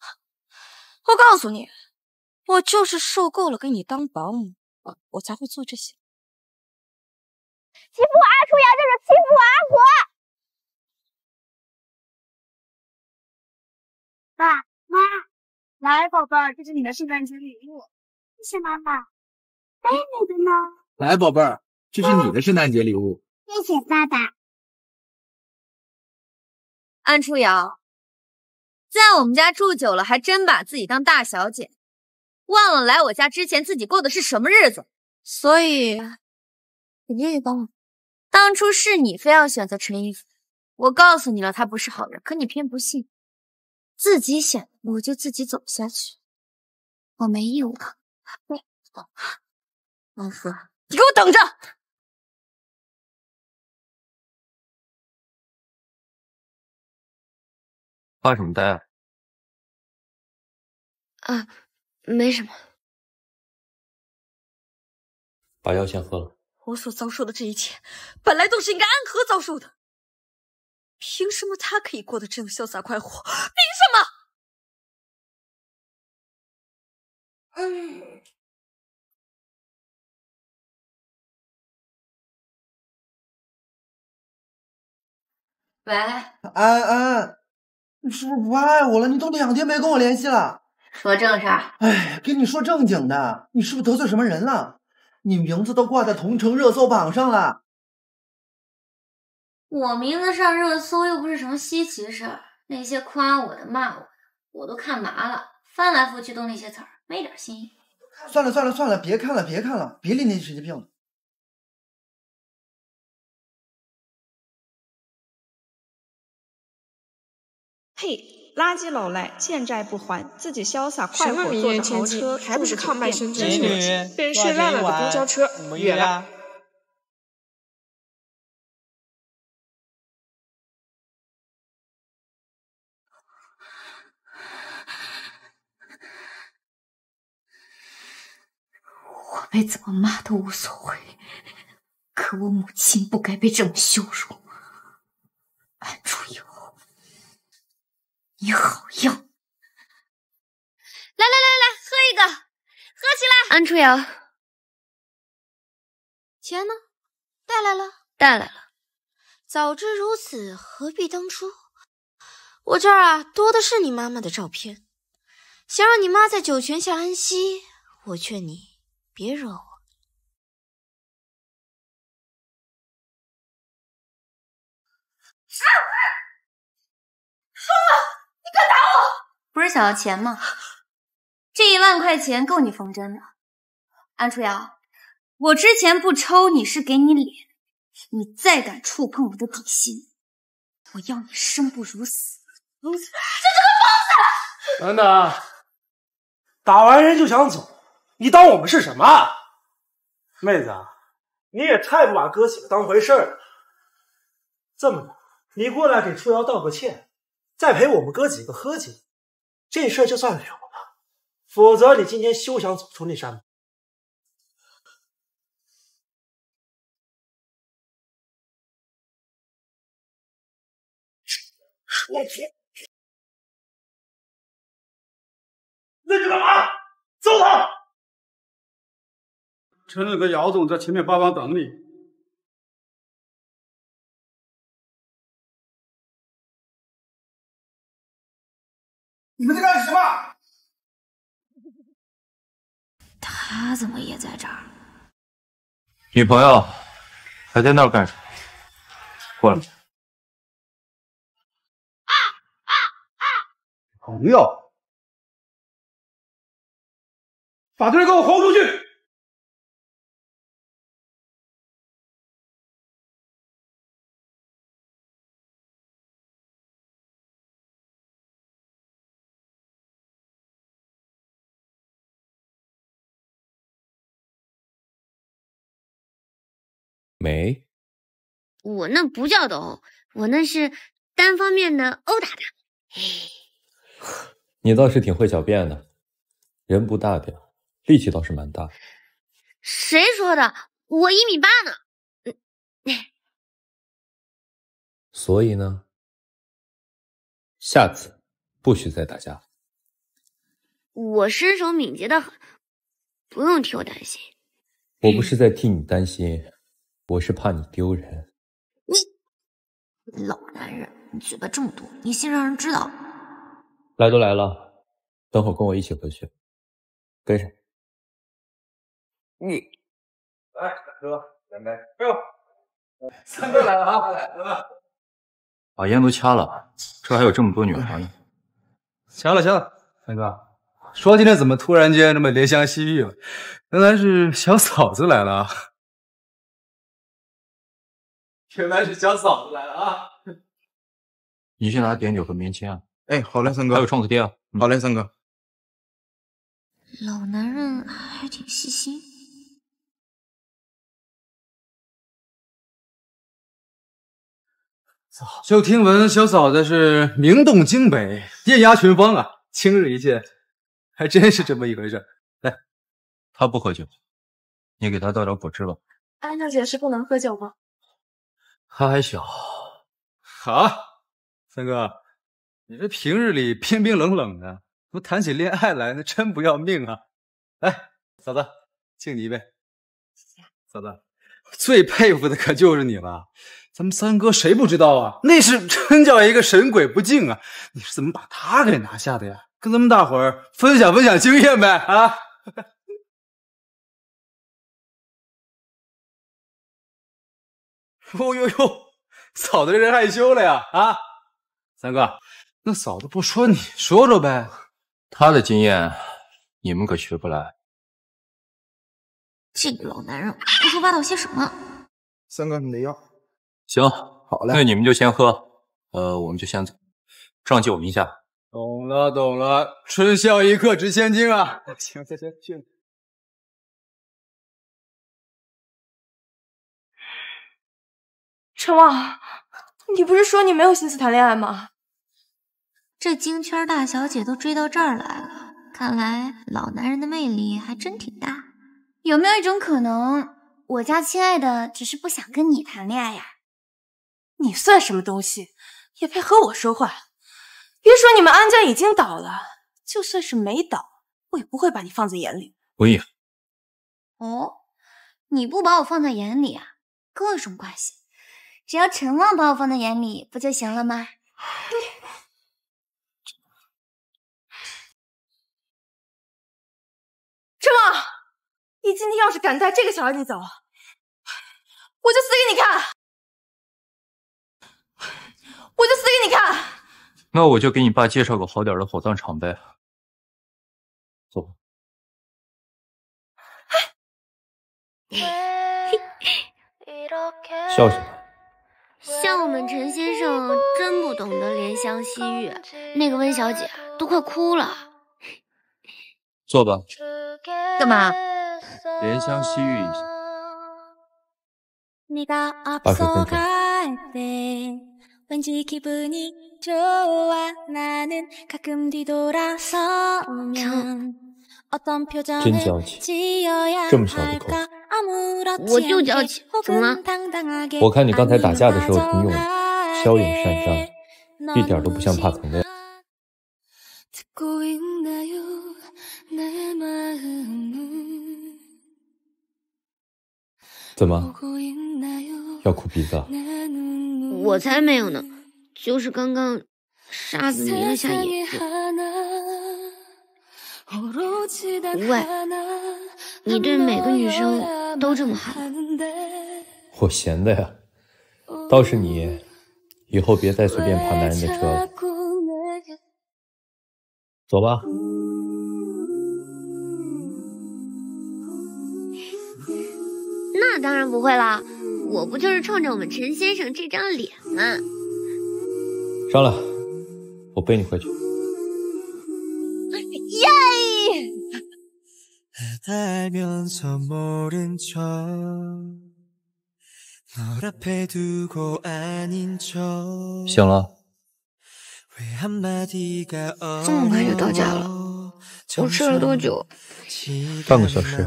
我告诉你，我就是受够了给你当保姆，我才会做这些。欺负我阿初瑶就是欺负我阿果。爸妈，来，宝贝儿，这是你的圣诞节礼物，谢谢妈妈。妹妹的呢？来，宝贝儿，这是你的圣诞节礼物。谢谢爸爸。安初瑶，在我们家住久了，还真把自己当大小姐，忘了来我家之前自己过的是什么日子。所以，你愿意帮我？当初是你非要选择陈一凡，我告诉你了，他不是好人，可你偏不信，自己选，我就自己走下去，我没义务。对，安和，你给我等着！发什么呆啊？啊，没什么。把药先喝了。我所遭受的这一切，本来都是应该安和遭受的。凭什么他可以过得这样潇洒快活？凭嗯。喂，安安，你是不是不爱我了？你都两天没跟我联系了。说正事儿。哎，跟你说正经的，你是不是得罪什么人了？你名字都挂在同城热搜榜上了。我名字上热搜又不是什么稀奇事儿，那些夸我的、骂我的，我都看麻了，翻来覆去都那些词儿，没点新意。算了算了算了，别看了别看了，别理那神经病了。嘿，垃圾老赖，欠债不还，自己潇洒快活，什么名媛千金，还不是靠卖身之美女？被人睡烂了的公交车，远了。被怎么骂都无所谓，可我母亲不该被这么羞辱。安初瑶。你好样！来来来来，喝一个，喝起来！安初瑶，钱呢？带来了，带来了。早知如此，何必当初？我这儿啊，多的是你妈妈的照片。想让你妈在九泉下安息，我劝你别惹我。啊！说了。你敢打我？不是想要钱吗？这一万块钱够你缝针的。安初瑶，我之前不抽你是给你脸，你再敢触碰我的底线，我要你生不如死！这是个疯子！等等，打完人就想走，你当我们是什么？妹子，你也太不把哥几个当回事了。这么的，你过来给初瑶道个歉。再陪我们哥几个喝几，这事儿就算了了。否则你今天休想走出那扇门。我去！那你干嘛？揍他！陈总跟姚总在前面帮忙等你。你们在干什么？他怎么也在这儿？女朋友还在那儿干什么？过来。朋友，把队员给我轰出去！没，我那不叫斗殴，我那是单方面的殴打他。你倒是挺会狡辩的，人不大点，力气倒是蛮大。谁说的？我一米八呢。所以呢，下次不许再打架。我身手敏捷的很，不用替我担心。我不是在替你担心，我是怕你丢人。你老男人，你嘴巴这么毒，你先让人知道。来都来了，等会跟我一起回去。跟上。你。来，哥，干杯。哎呦，三哥来了啊！来，哥。把烟都掐了，这还有这么多女孩呢。行了行了，三哥。说今天怎么突然间这么怜香惜玉了？原来是小嫂子来了啊！原来是小嫂子来了啊！你去拿碘酒和棉签啊！哎，好嘞，三哥。还有创可贴啊！好嘞，三哥。老男人还挺细心。早就听闻小嫂子是名动京北，艳压群芳啊！今日一见。还真是这么一回事。来，他不喝酒，你给他倒点果汁吧。安小姐是不能喝酒吗？他还小。好，三哥，你这平日里冰冰冷冷的，怎么谈起恋爱来那真不要命啊！来，嫂子，敬你一杯。嫂子，最佩服的可就是你了。咱们三哥谁不知道啊？那是 真叫一个神鬼不敬啊！你是怎么把他给拿下的呀？跟咱们大伙儿分享分享经验呗啊！哦 呦呦，嫂子这人害羞了呀啊！三哥，那嫂子不说你说说呗？他的经验你们可学不来。这个老男人胡说八道些什么？三哥，你的药。行，好嘞。那你们就先喝，呃，我们就先走，账记我名下。懂了懂了，春宵一刻值千金啊！行行行，去。陈旺，你不是说你没有心思谈恋爱吗？这京圈大小姐都追到这儿来了，看来老男人的魅力还真挺大。有没有一种可能，我家亲爱的只是不想跟你谈恋爱呀？你算什么东西，也配和我说话？别说你们安家已经倒了，就算是没倒，我也不会把你放在眼里。文颖，哦，你不把我放在眼里啊，跟我有什么关系？只要陈旺把我放在眼里，不就行了吗？陈旺，你今天要是敢带这个小儿子走，我就死给你看！我就死给你看！那我就给你爸介绍个好点的火葬场呗。走吧。笑什么？像我们陈先生真不懂得怜香惜玉，那个温小姐都快哭了。坐吧。干嘛？怜香惜玉一下。把手分开。 왠지 기분이 좋아 나는 가끔 뒤돌아서면 어떤 표정을 지어야 할까 我就叫强，怎么了？我看你刚才打架的时候挺勇，骁勇善战，一点都不像怕疼的。怎么？要哭鼻子、啊？我才没有呢，就是刚刚沙子迷了下眼睛。无，你对每个女生都这么好？我闲的呀，倒是你，以后别再随便爬男人的车了。走吧。那当然不会啦。我不就是冲着我们陈先生这张脸吗？上来，我背你回去。醒了。这么快就到家了？我睡了多久？半个小时。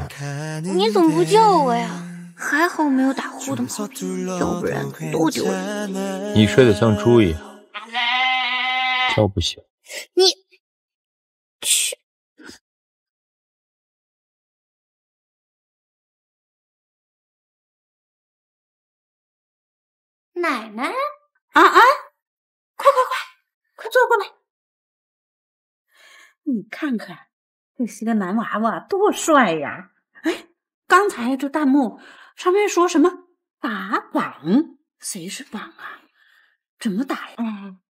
你怎么不叫我呀？还好没有打呼的毛病，要不然多久了？你睡得像猪一样，叫不醒。你奶奶，啊啊！快快快，快坐过来！你看看，这些个男娃娃，多帅呀！哎，刚才这弹幕上面说什么打榜？谁是榜啊？怎么打呀？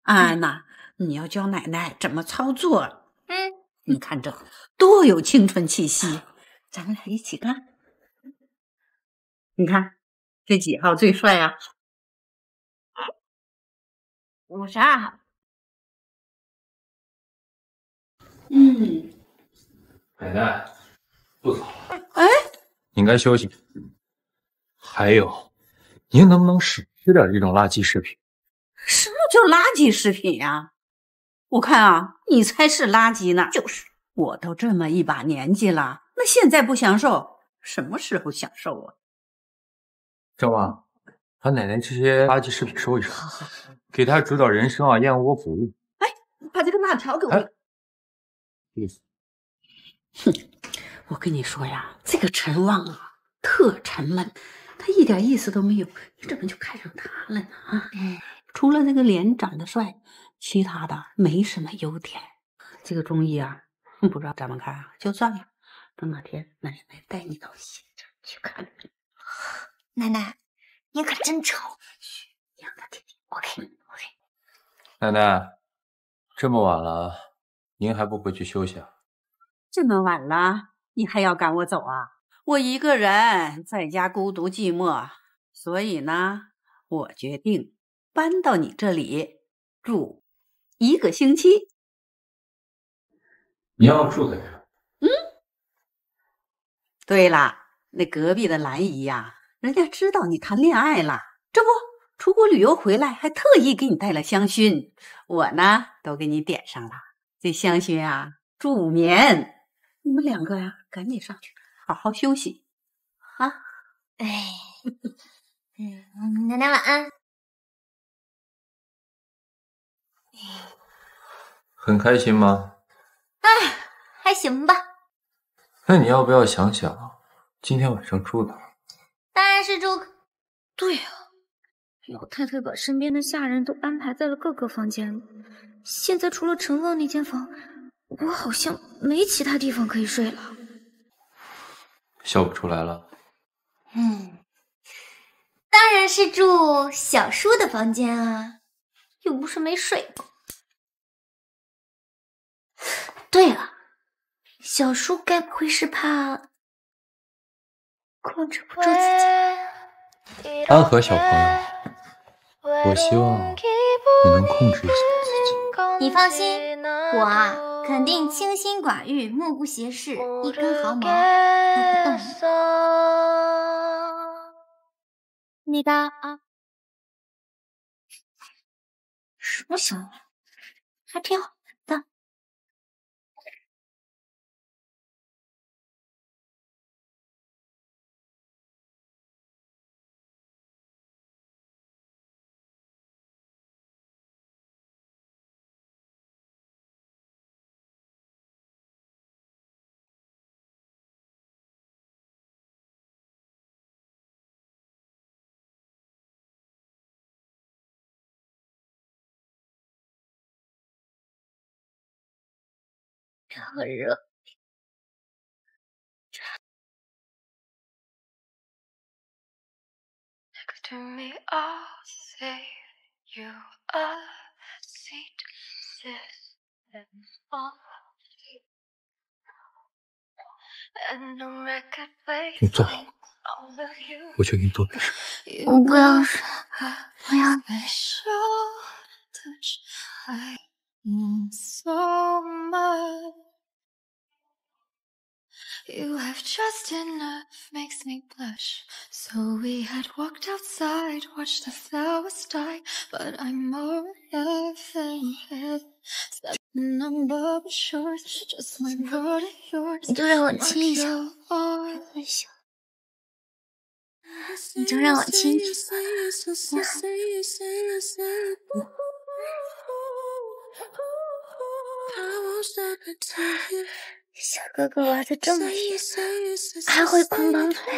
安呐，你要教奶奶怎么操作。嗯，你看这多有青春气息，咱们俩一起干。你看这几号最帅啊？五十二号。嗯，奶奶，不早了，哎，你应该休息。还有，您能不能少吃点这种垃圾食品？什么叫垃圾食品呀？我看啊，你才是垃圾呢。就是，我都这么一把年纪了，那现在不享受，什么时候享受啊？正旺，把奶奶这些垃圾食品收一收，给他指导人生啊，燕窝服务。把这个辣条给我。哎意思哼，我跟你说呀，这个陈旺啊，特沉闷，他一点意思都没有，你怎么就看上他了呢？啊，除了这个脸长得帅，其他的没什么优点。这个中医啊，不知道怎么看啊，就算了，等哪天奶奶带你到县城去看。奶奶，你可真丑。你让他听听。OK OK。奶奶，这么晚了，您还不回去休息啊？这么晚了，你还要赶我走啊？我一个人在家孤独寂寞，所以呢，我决定搬到你这里住一个星期。你要住在这嗯？对了，那隔壁的兰姨呀，人家知道你谈恋爱了，这不出国旅游回来，还特意给你带了香薰，我呢都给你点上了。这香薰啊，助眠。你们两个呀，赶紧上去好好休息啊！哎，嗯，奶奶晚安。很开心吗？哎，还行吧。那你要不要想想今天晚上住哪儿？当然是住。对啊，老太太把身边的下人都安排在了各个房间里，现在除了陈旺那间房，我好像没其他地方可以睡了。笑不出来了。嗯，当然是住小叔的房间啊，又不是没睡过。对了，小叔该不会是怕控制不住自己？安和小朋友，我希望你能控制一下自己。你放心，我啊肯定清心寡欲、目不斜视，一根毫毛都不动。你的啊，什么小鸟，还挺好很热。to me, I'll say you a seat, and all. And no record play 你坐好.我去给你做点事。我不要睡，我要 So much. You have just enough, makes me blush. So we had walked outside, watched the flowers die, but I'm more than head. Number short, just my road and yours. 你就让我亲一下，哎行，你就让我亲一下。 小哥哥玩的这么野，还会捆绑腿。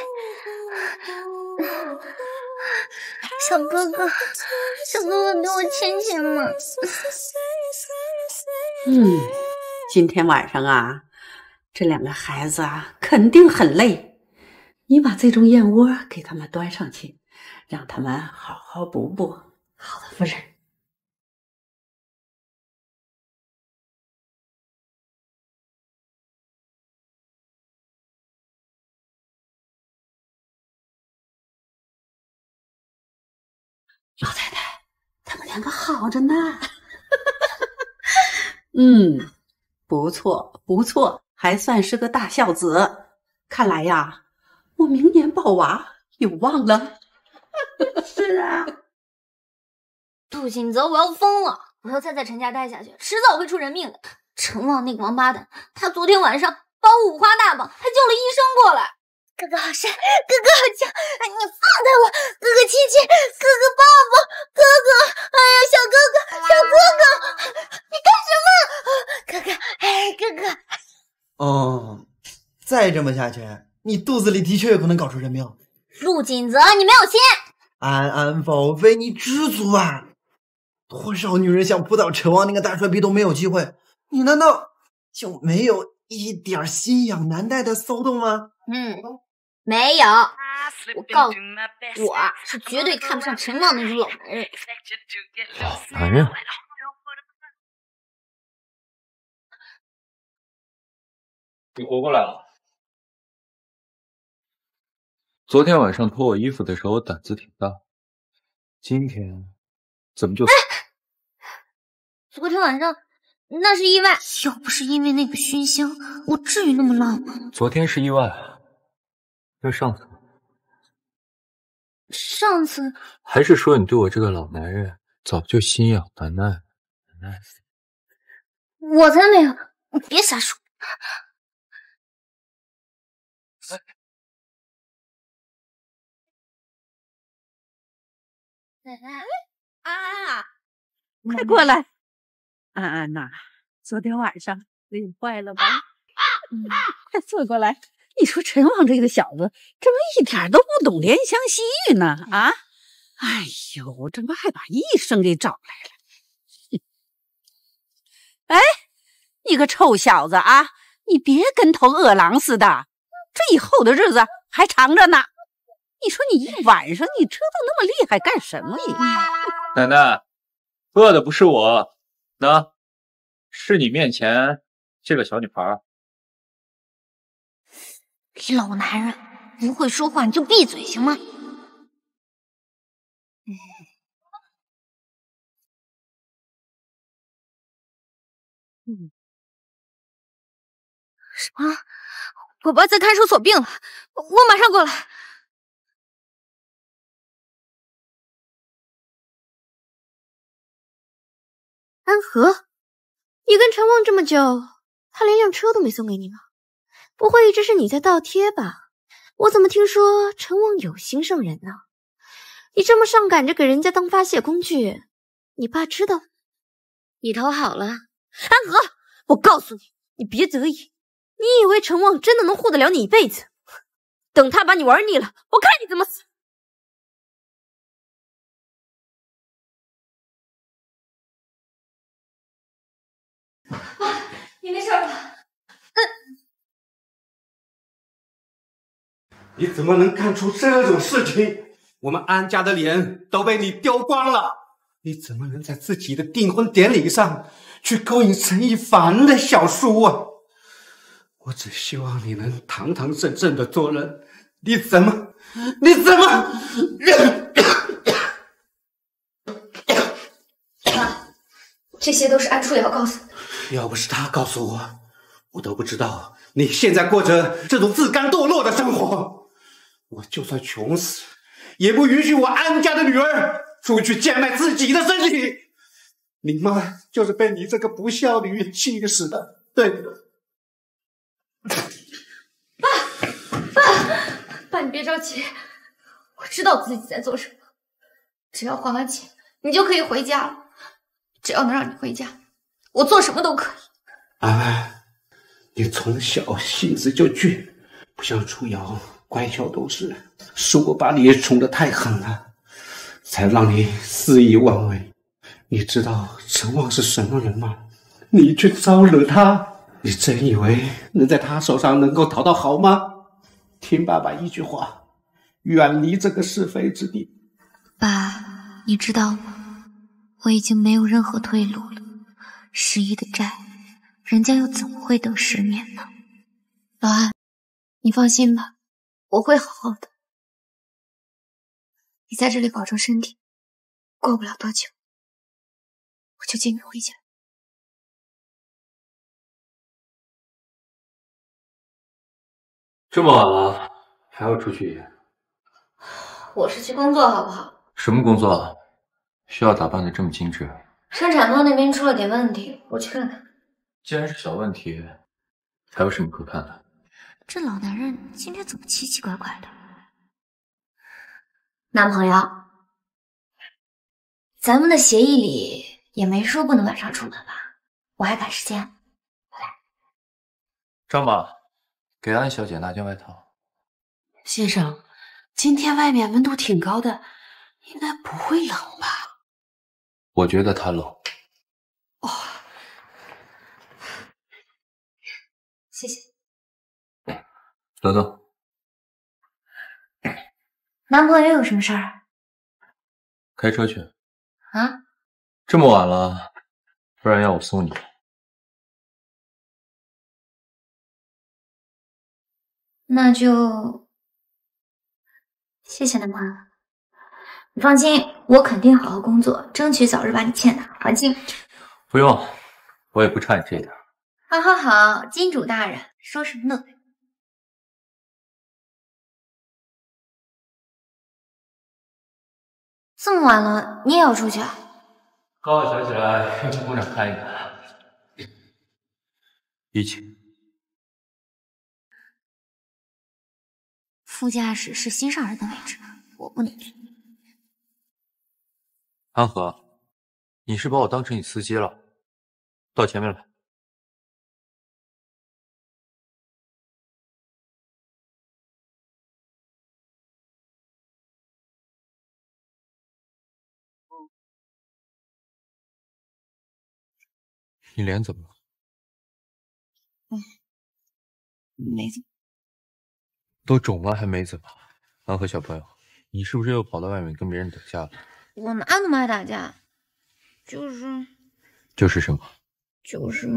小哥哥，小哥哥，给我亲亲嘛！嗯，今天晚上啊，这两个孩子啊肯定很累。你把这种燕窝给他们端上去，让他们好好补补。好的，夫人。他们两个好着呢。嗯，不错不错，还算是个大孝子。看来呀，我明年抱娃有望了。是啊，杜锦泽，我要疯了！我要再在陈家待下去，迟早会出人命的。陈旺那个王八蛋，他昨天晚上把我五花大绑，还叫了医生过来。哥哥好帅，哥哥好强！哎，你放开我！哥哥亲亲，哥哥抱抱，哥哥！哎呀，小哥哥，小哥哥，你干什么？哥哥，哎，哥哥！哦，再这么下去，你肚子里的确有可能搞出人命。陆锦泽，你没有心！安安宝贝，你知足吧！多少女人想扑倒陈王那个大帅逼都没有机会，你难道就没有一点心痒难耐的骚动吗？嗯。没有，我告诉你，我啊是绝对看不上陈旺那种老男人。老男人？你活过来了。昨天晚上脱我衣服的时候，我胆子挺大。今天怎么就……昨天晚上那是意外，要不是因为那个熏香，我至于那么浪吗？昨天是意外。那上次，上次还是说你对我这个老男人早就心痒难耐，难耐死！我才没有！你别瞎说！奶奶安安啊，快过来！安安呐，昨天晚上累坏了吧？嗯，快坐过来。你说陈旺这个小子怎么一点都不懂怜香惜玉呢？啊！哎呦，怎么还把医生给找来了？哎，你个臭小子啊！你别跟头饿狼似的，这以后的日子还长着呢。你说你一晚上你折腾那么厉害干什么呀？奶奶，饿的不是我，那是你面前这个小女孩。老男人不会说话，你就闭嘴行吗？嗯，什么？我爸在看守所病了，我马上过来。安和，你跟陈旺这么久，他连辆车都没送给你吗？不会一直是你在倒贴吧？我怎么听说陈旺有心上人呢？你这么上赶着给人家当发泄工具，你爸知道？你头好了，安和，我告诉你，你别得意。你以为陈旺真的能护得了你一辈子？等他把你玩腻了，我看你怎么死！你没事吧？你怎么能干出这种事情？我们安家的脸都被你丢光了！你怎么能在自己的订婚典礼上去勾引陈一凡的小叔啊？我只希望你能堂堂正正的做人。你怎么？你怎么？爸，这些都是安初瑶告诉我的。要不是他告诉我，我都不知道你现在过着这种自甘堕落的生活。我就算穷死，也不允许我安家的女儿出去贱卖自己的身体。你妈就是被你这个不孝女气死的，对爸。爸，你别着急，我知道自己在做什么。只要还完钱，你就可以回家了。只要能让你回家，我做什么都可以。安安，你从小性子就倔，不像楚瑶乖巧懂事，是我把你宠得太狠了，才让你肆意妄为。你知道陈旺是什么人吗？你却招惹他，你真以为能在他手上能够讨到好吗？听爸爸一句话，远离这个是非之地。爸，你知道吗？我已经没有任何退路了。十亿的债，人家又怎么会等十年呢？老安，你放心吧，我会好好的。你在这里保重身体，过不了多久，我就接你回家。这么晚了，还要出去？我是去工作，好不好？什么工作？需要打扮的这么精致？生产部那边出了点问题，我去看看。既然是小问题，还有什么可看的？这老男人今天怎么奇奇怪怪的？男朋友，咱们的协议里也没说不能晚上出门吧？我还赶时间。来张妈，给安小姐拿件外套。先生，今天外面温度挺高的，应该不会冷吧？我觉得她冷。哦，谢谢。等等，男朋友有什么事儿？开车去。啊？这么晚了，不然要我送你。那就谢谢男朋友。你放心，我肯定好好工作，争取早日把你欠的还清。不用，我也不差你这一点。好好好，金主大人说什么呢？这么晚了，你也要出去啊？刚好想起来要去工厂看一看。一起。副驾驶是心上人的位置，我不能去。安和，你是把我当成你司机了？到前面来。你脸怎么了？嗯，没怎么。都肿了还没怎么？安和小朋友，你是不是又跑到外面跟别人打架了？我哪那么爱打架？就是就是什么？就是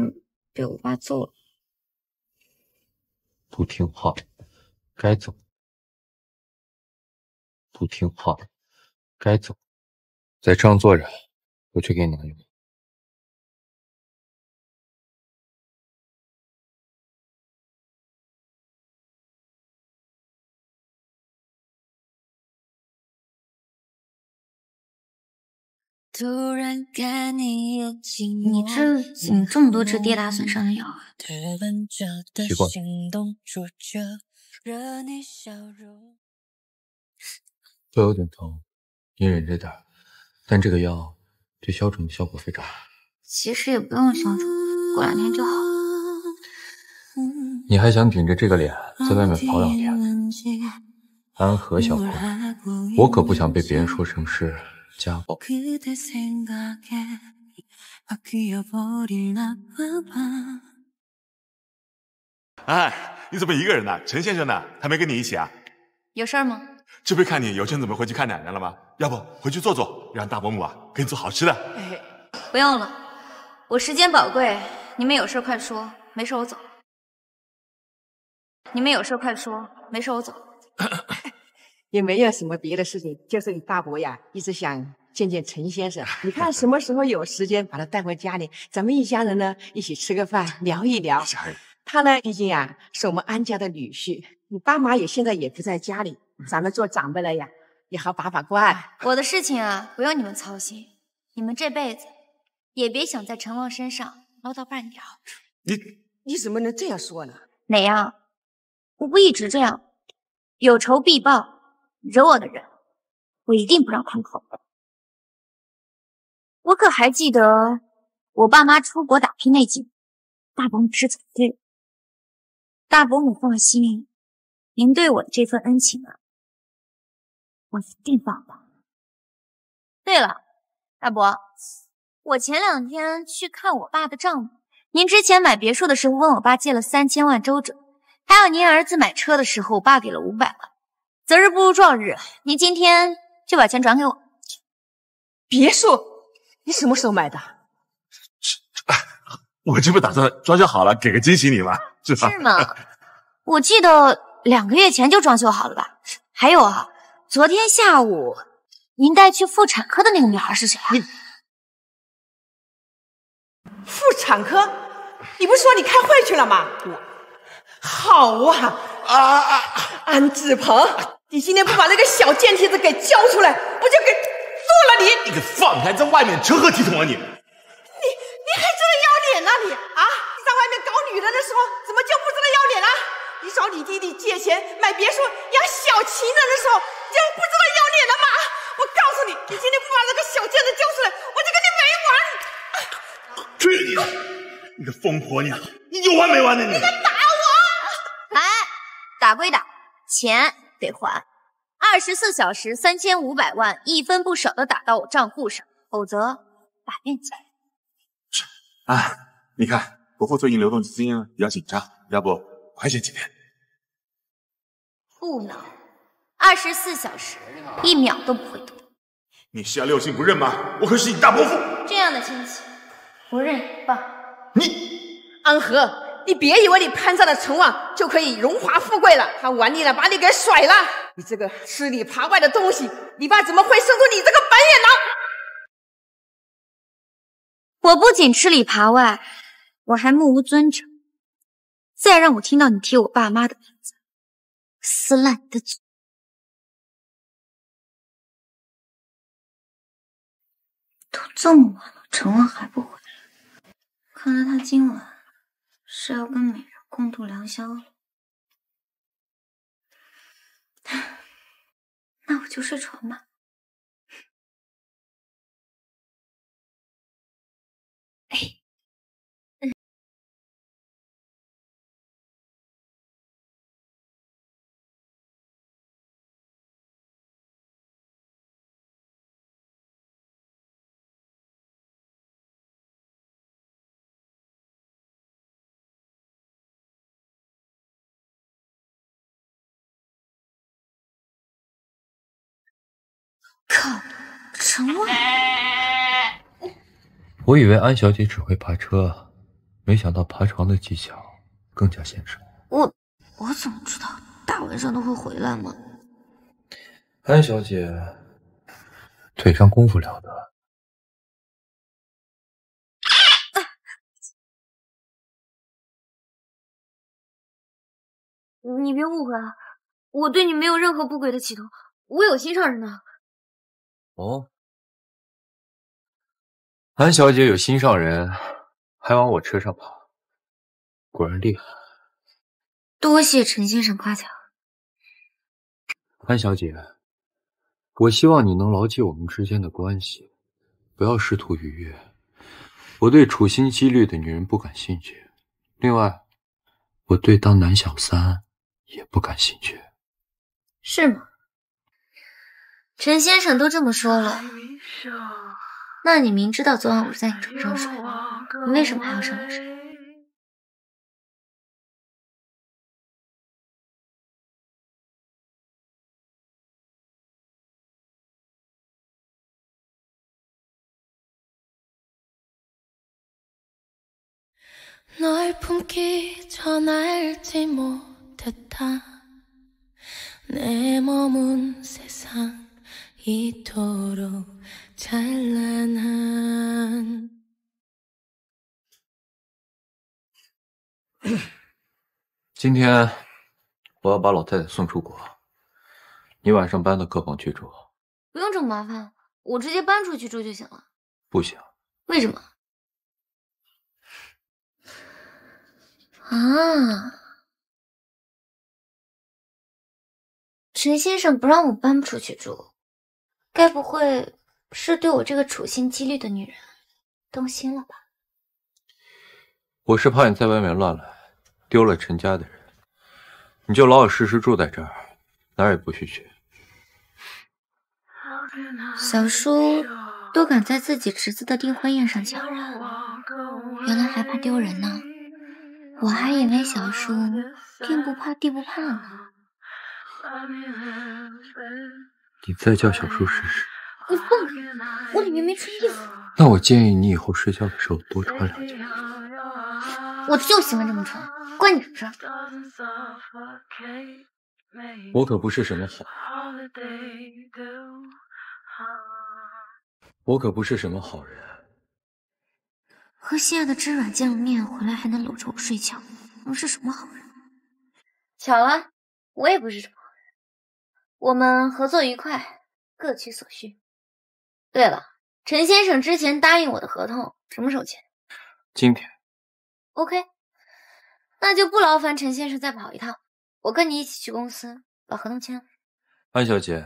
被我爸揍了。不听话，该走。不听话，该走。再这样坐着，我去给你拿药。突然看你又寂寞。你这怎么这么多吃跌打损伤的药啊？习惯。会有点疼，你忍着点。但这个药对消肿的效果非常好。其实也不用消肿，过两天就好。你还想顶着这个脸在外面跑两天？安和小朋友，我可不想被别人说成是。家暴。哎，你怎么一个人呢？陈先生呢？他没跟你一起啊？有事吗？这不是看你有空准备回去看奶奶了吗？要不回去坐坐，让大伯母啊给你做好吃的。不用了，我时间宝贵，你们有事快说，没事我走。你们有事快说，没事我走。也没有什么别的事情，就是你大伯呀，一直想见见陈先生。你看什么时候有时间把他带回家里，咱们一家人呢一起吃个饭，聊一聊。他他呢，毕竟呀是我们安家的女婿，你爸妈也现在也不在家里，咱们做长辈了呀，也好把把关。我的事情啊，不用你们操心。你们这辈子也别想在陈旺身上捞到半点好处。你你怎么能这样说呢？哪样？我不一直这样，有仇必报，惹我的人，我一定不让宽口。我可还记得我爸妈出国打拼那几年，大伯母是怎么对我？大伯母放心，您对我的这份恩情啊，我一定报答。对了，大伯，我前两天去看我爸的账目，您之前买别墅的时候问我爸借了三千万周转，还有您儿子买车的时候，我爸给了五百万。择日不如撞日，您今天就把钱转给我。别墅。你什么时候买的？我这不打算装修好了给个惊喜你吗？是吧？是吗？我记得两个月前就装修好了吧？还有啊，昨天下午您带去妇产科的那个女孩是谁啊？妇产科？你不是说你开会去了吗？好啊啊啊！安志鹏，你今天不把那个小贱蹄子给交出来，我就给。做了你！你给放开，在外面成何体统啊你！你你还知道要脸呢你啊！你在外面搞女人的时候，怎么就不知道要脸了？你找你弟弟借钱买别墅养小情人的时候，你就不知道要脸了吗？我告诉你，你今天不把那个小贱子交出来，我就跟你没完！去你的，你个疯婆娘，你有完没完呢你！打归打，钱得还。二十四小时三千五百万，一分不少的打到我账户上，否则打面钱。啊，你看伯父最近流动资金比较紧张，要不宽限几天？不能，二十四小时一秒都不会多。你是要六亲不认吗？我可是你大伯父。这样的亲戚不认也罢。你安和。你别以为你攀上了陈旺就可以荣华富贵了，他玩腻了把你给甩了。你这个吃里扒外的东西，你爸怎么会生出你这个白眼狼？我不仅吃里扒外，我还目无尊长。再让我听到你提我爸妈的名字，撕烂你的嘴！都这么晚了，陈旺还不回来，看来他今晚……是要跟美人共度良宵了，那我就睡床吧。陈旺！我以为安小姐只会爬车，没想到爬床的技巧更加娴熟。我我怎么知道大晚上都会回来吗？安小姐腿上功夫了得。你别误会啊，我对你没有任何不轨的企图，我有心上人呢。哦，安小姐有心上人，还往我车上跑，果然厉害。多谢陈先生夸奖。安小姐，我希望你能牢记我们之间的关系，不要试图逾越。我对处心积虑的女人不感兴趣，另外，我对当男小三也不感兴趣。是吗？陈先生都这么说了，那你明知道昨晚我是在你床上睡，你为什么还要上来睡？이토록 今天我要把老太太送出国你晚上搬到客房去住。不用这么麻烦我直接搬出去住就行了。不行。为什么？啊。陈先生不让我搬出去住该不会是对我这个处心积虑的女人动心了吧？我是怕你在外面乱来，丢了陈家的人。你就老老实实住在这儿，哪儿也不许去。小叔都敢在自己侄子的订婚宴上抢人，原来还怕丢人呢。我还以为小叔天不怕地不怕呢。你再叫小叔试试。你放开！我里面没穿衣服。那我建议你以后睡觉的时候多穿两件。我就喜欢这么穿，关你什么事？我可不是什么好，我可不是什么好人。和心爱的知软见了面，回来还能搂着我睡觉，我是什么好人？巧了，我也不是什么好人。我们合作愉快，各取所需。对了，陈先生之前答应我的合同什么时候签？今天。OK，那就不劳烦陈先生再跑一趟，我跟你一起去公司把合同签了。安小姐，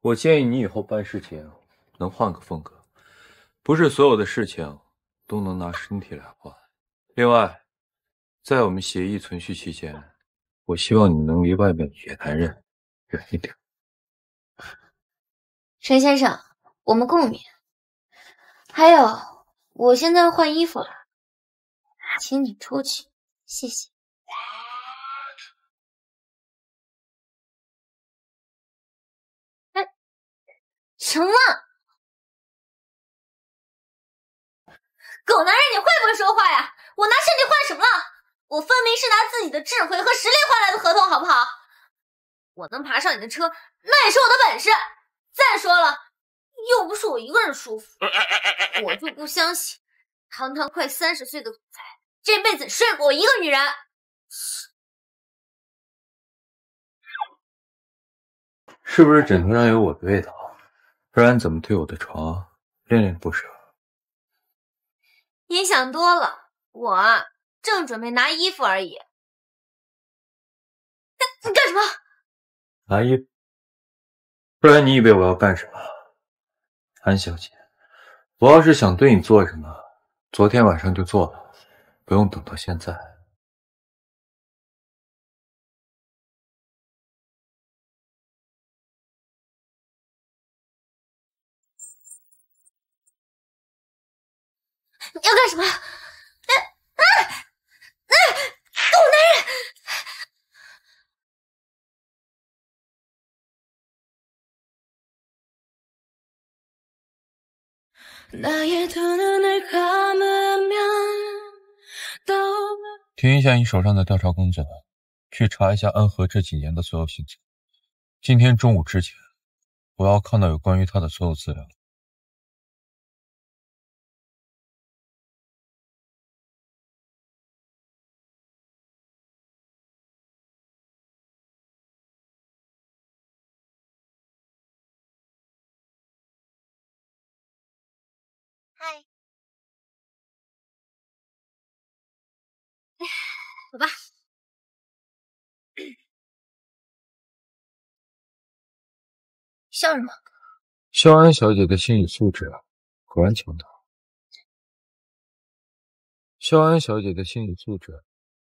我建议你以后办事情能换个风格，不是所有的事情。都能拿身体来换。另外，在我们协议存续期间，我希望你能离外面的野男人远一点。陈先生，我们共勉。还有，我现在要换衣服了，请你出去，谢谢。哎，成了。狗男人，你会不会说话呀？我拿身体换什么了？我分明是拿自己的智慧和实力换来的合同，好不好？我能爬上你的车，那也是我的本事。再说了，又不是我一个人舒服，我就不相信，堂堂快三十岁的总裁，这辈子睡过我一个女人。是不是枕头上有我的味道？不然怎么对我的床恋恋不舍？你想多了，我正准备拿衣服而已。你干什么？拿衣服？不然你以为我要干什么？安小姐，我要是想对你做什么，昨天晚上就做了，不用等到现在。听一下你手上的调查工作，去查一下安和这几年的所有行踪。今天中午之前，我要看到有关于他的所有资料。走吧。笑什么？肖安小姐的心理素质果然强大。肖安小姐的心理素质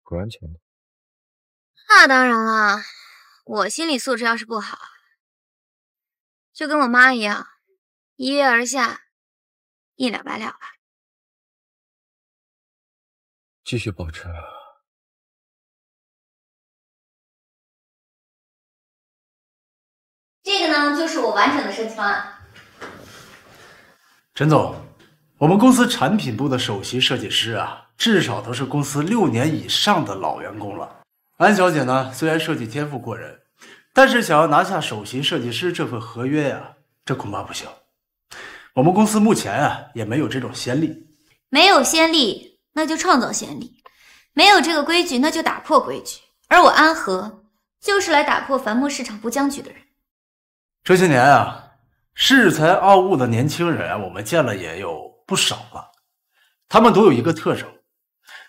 果然强大。那当然了，我心理素质要是不好，就跟我妈一样，一跃而下，一了百了吧。继续保持。这个呢，就是我完整的设计方案。陈总，我们公司产品部的首席设计师啊，至少都是公司六年以上的老员工了。安小姐呢，虽然设计天赋过人，但是想要拿下首席设计师这份合约呀，这恐怕不行。我们公司目前啊，也没有这种先例。没有先例，那就创造先例；没有这个规矩，那就打破规矩。而我安和就是来打破繁木市场不僵局的人。这些年啊，恃才傲物的年轻人，我们见了也有不少了。他们都有一个特征，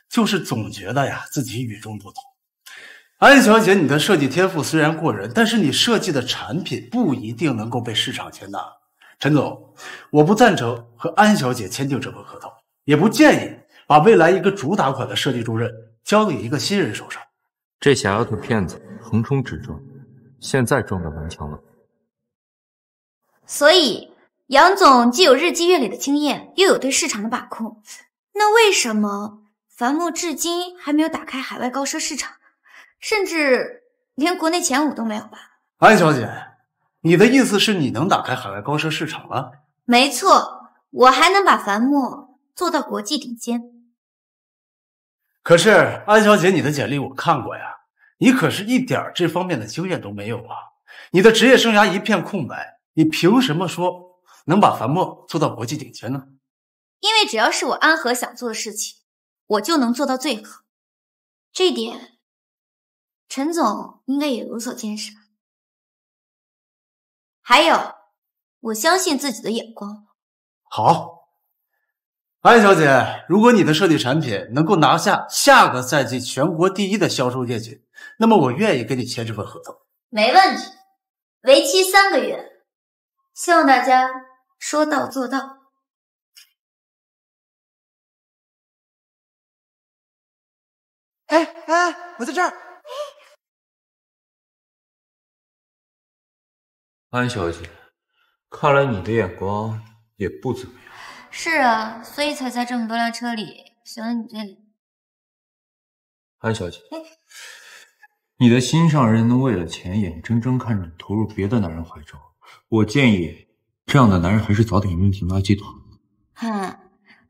就是总觉得呀自己与众不同。安小姐，你的设计天赋虽然过人，但是你设计的产品不一定能够被市场接纳。陈总，我不赞成和安小姐签订这份合同，也不建议把未来一个主打款的设计重任交给一个新人手上。这小丫头片子横冲直撞，现在撞到南墙了。所以，杨总既有日积月累的经验，又有对市场的把控，那为什么樊木至今还没有打开海外高奢市场，甚至连国内前五都没有吧？安小姐，你的意思是你能打开海外高奢市场了？没错，我还能把樊木做到国际顶尖。可是，安小姐，你的简历我看过呀，你可是一点这方面的经验都没有啊！你的职业生涯一片空白。你凭什么说能把樊墨做到国际顶尖呢？因为只要是我安和想做的事情，我就能做到最好。这点，陈总应该也有所见识吧？还有，我相信自己的眼光。好，安小姐，如果你的设计产品能够拿下下个赛季全国第一的销售业绩，那么我愿意跟你签这份合同。没问题，为期三个月。希望大家说到做到。哎哎，我在这儿。安小姐，看来你的眼光也不怎么样。是啊，所以才在这么多辆车里选了你这里。安小姐，你的心上人能为了钱眼睁睁看着你投入别的男人怀中？我建议，这样的男人还是早点扔进垃圾桶。哼，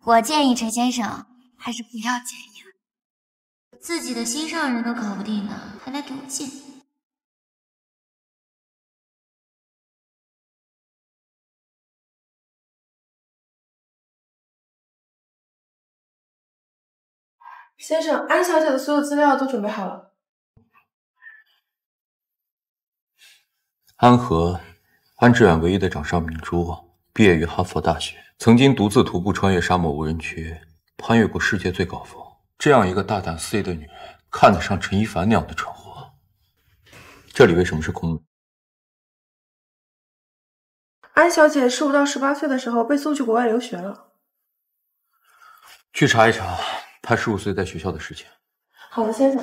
我建议陈先生还是不要介意了。自己的心上人都搞不定呢，还来给我建议？先生，安小姐的所有资料都准备好了。安和。安志远唯一的掌上明珠，毕业于哈佛大学，曾经独自徒步穿越沙漠无人区，攀越过世界最高峰。这样一个大胆肆意的女人，看得上陈一凡那样的蠢货？这里为什么是空的？安小姐十五到十八岁的时候被送去国外留学了。去查一查她十五岁在学校的事情。好的，先生。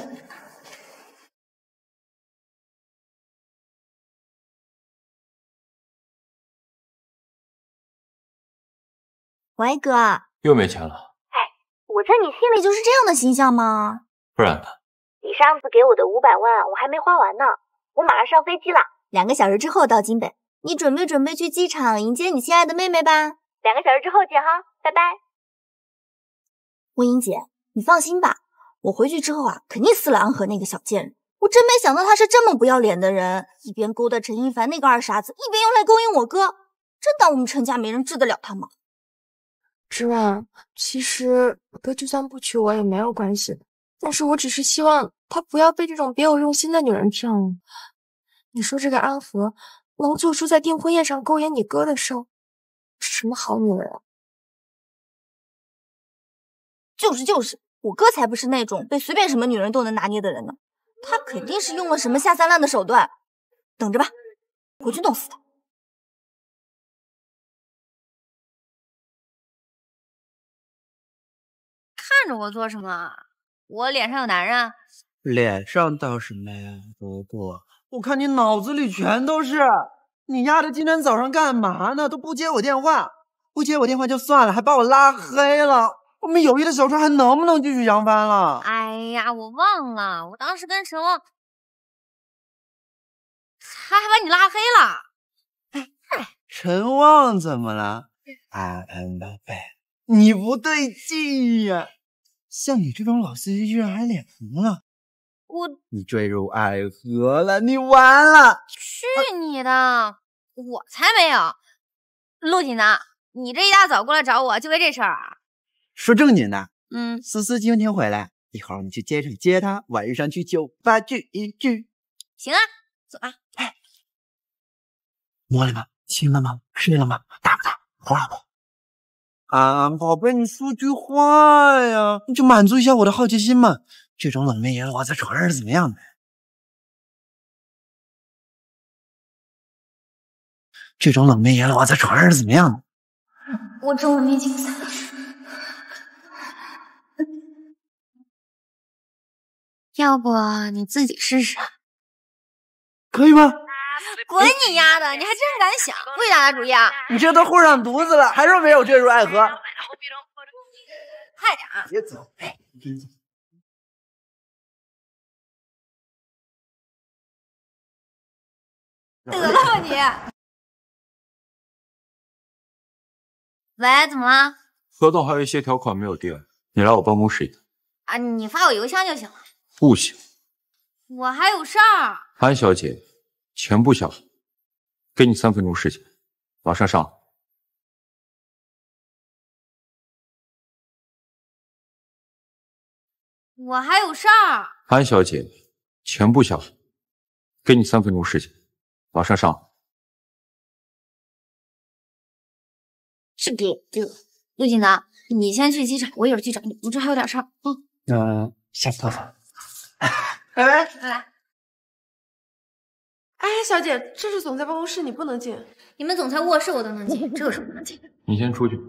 喂，哥，又没钱了？哎，我在你心里就是这样的形象吗？不然呢？你上次给我的五百万，我还没花完呢，我马上上飞机了，两个小时之后到京北，你准备准备去机场迎接你心爱的妹妹吧。两个小时之后见哈，拜拜。温英姐，你放心吧，我回去之后啊，肯定撕了安和那个小贱人。我真没想到他是这么不要脸的人，一边勾搭陈一凡那个二傻子，一边又来勾引我哥，真当我们陈家没人治得了他吗？芝婉，其实哥就算不娶我也没有关系，但是我只是希望他不要被这种别有用心的女人骗了。你说这个安和能做出在订婚宴上勾引你哥的事，是什么好女人啊？就是就是，我哥才不是那种被随便什么女人都能拿捏的人呢，他肯定是用了什么下三滥的手段，等着吧，回去弄死他。着我做什么？我脸上有男人？脸上倒是没，不过我看你脑子里全都是。你丫的今天早上干嘛呢？都不接我电话，不接我电话就算了，还把我拉黑了。我们友谊的小船还能不能继续扬帆了？哎呀，我忘了，我当时跟陈旺，他还把你拉黑了。哎，陈旺怎么了？安安宝贝，你不对劲呀。像你这种老司机居然还脸红了，我你坠入爱河了，你完了！去你的，我才没有！陆锦南，你这一大早过来找我，就为这事儿啊？说正经的，嗯，思思今天回来，一会儿我们去街上接她，晚上去酒吧聚一聚。行啊，走啊。摸了吗？亲了吗？睡了吗？打不打？活了不？啊，宝贝，你说句话呀，你就满足一下我的好奇心嘛。这种冷面爷我在床上是怎么样的？这种冷面爷我在床上是怎么样的？我中了面镜散。要不你自己试试？可以吗？滚你丫的！你还真敢想，不许打打主意啊！你这都护上犊子了，还说没有坠入爱河？快点啊！别走，哎，别走。得了吧你！喂，怎么了？合同还有一些条款没有定，你来我办公室一趟。啊，你发我邮箱就行了。不行，我还有事儿。安小姐，钱不小，给你三分钟时间，马上上。我还有事儿。安小姐，钱不小，给你三分钟时间，马上上。是给这个陆景南，你先去机场，我一会儿去找你。我这还有点事儿。嗯。那下次再发。拜拜，拜拜。哎，小姐，这是总裁办公室，你不能进。你们总裁卧室我都能进，这有什么不能进？你先出去。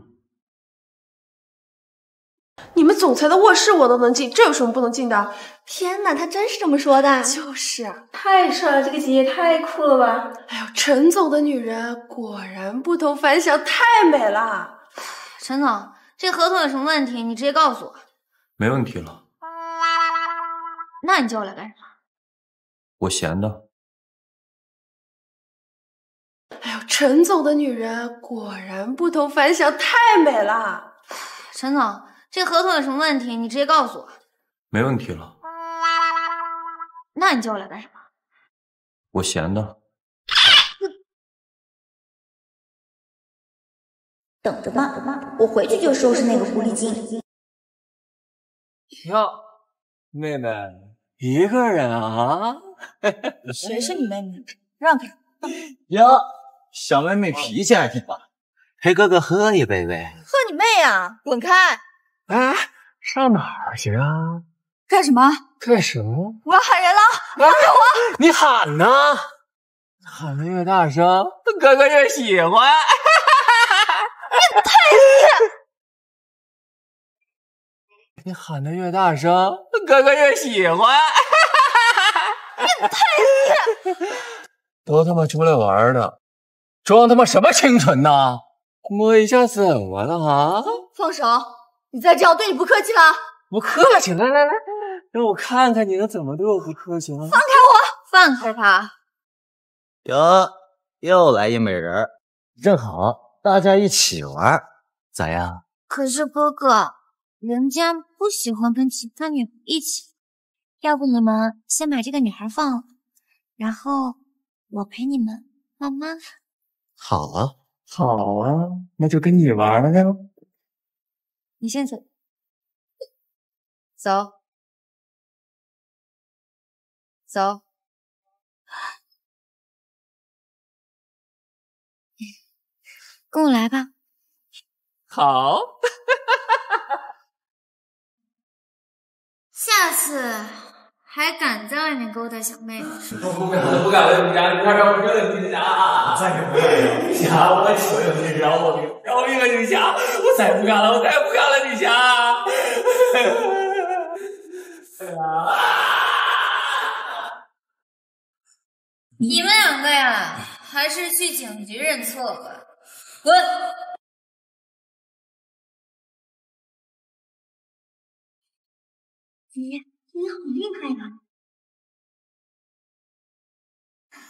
你们总裁的卧室我都能进，这有什么不能进的？天哪，他真是这么说的？就是啊，太帅了，这个姐姐太酷了吧！哎呦，陈总的女人果然不同凡响，太美了。陈总，这合同有什么问题，你直接告诉我。没问题了。那你叫我来干什么？我闲的。陈总的女人果然不同凡响，太美了。陈总，这合同有什么问题，你直接告诉我。没问题了。那你叫我来干什么？我闲的。等着吧，我回去就收拾那个狐狸精。哟，妹妹，一个人啊？谁是你妹妹？让开！哟，小妹妹脾气还挺好，陪哥哥喝一杯呗。喝你妹啊！滚开！哎，上哪儿去啊？干什么？干什么？我要喊人了！放开我！你喊呢？喊的越大声，哥哥越喜欢。变态你！你喊的越大声，哥哥越喜欢。变态你！都他妈出来玩的，装他妈什么清纯呢？摸一下怎么了啊？放手！你再这样，对你不客气了。不客气，来来来，让我看看你能怎么对我不客气了。放开我！放开他！哟，又来一美人，正好大家一起玩，咋样？可是哥哥，人家不喜欢跟其他女孩一起，要不你们先把这个女孩放了，然后我陪你们慢慢。好啊，好啊，那就跟你玩了。你先走，走，走，跟我来吧。好，下次还敢在外面勾搭小妹妹？不不敢了，不敢了，女侠，你快让我认了女侠，再也不敢了，女侠，我求求你饶我命，饶命啊，女侠，我再也不敢了，我再也不敢了，女侠。你们两个呀，还是去警局认错吧。滚！姐姐，你好厉害呀！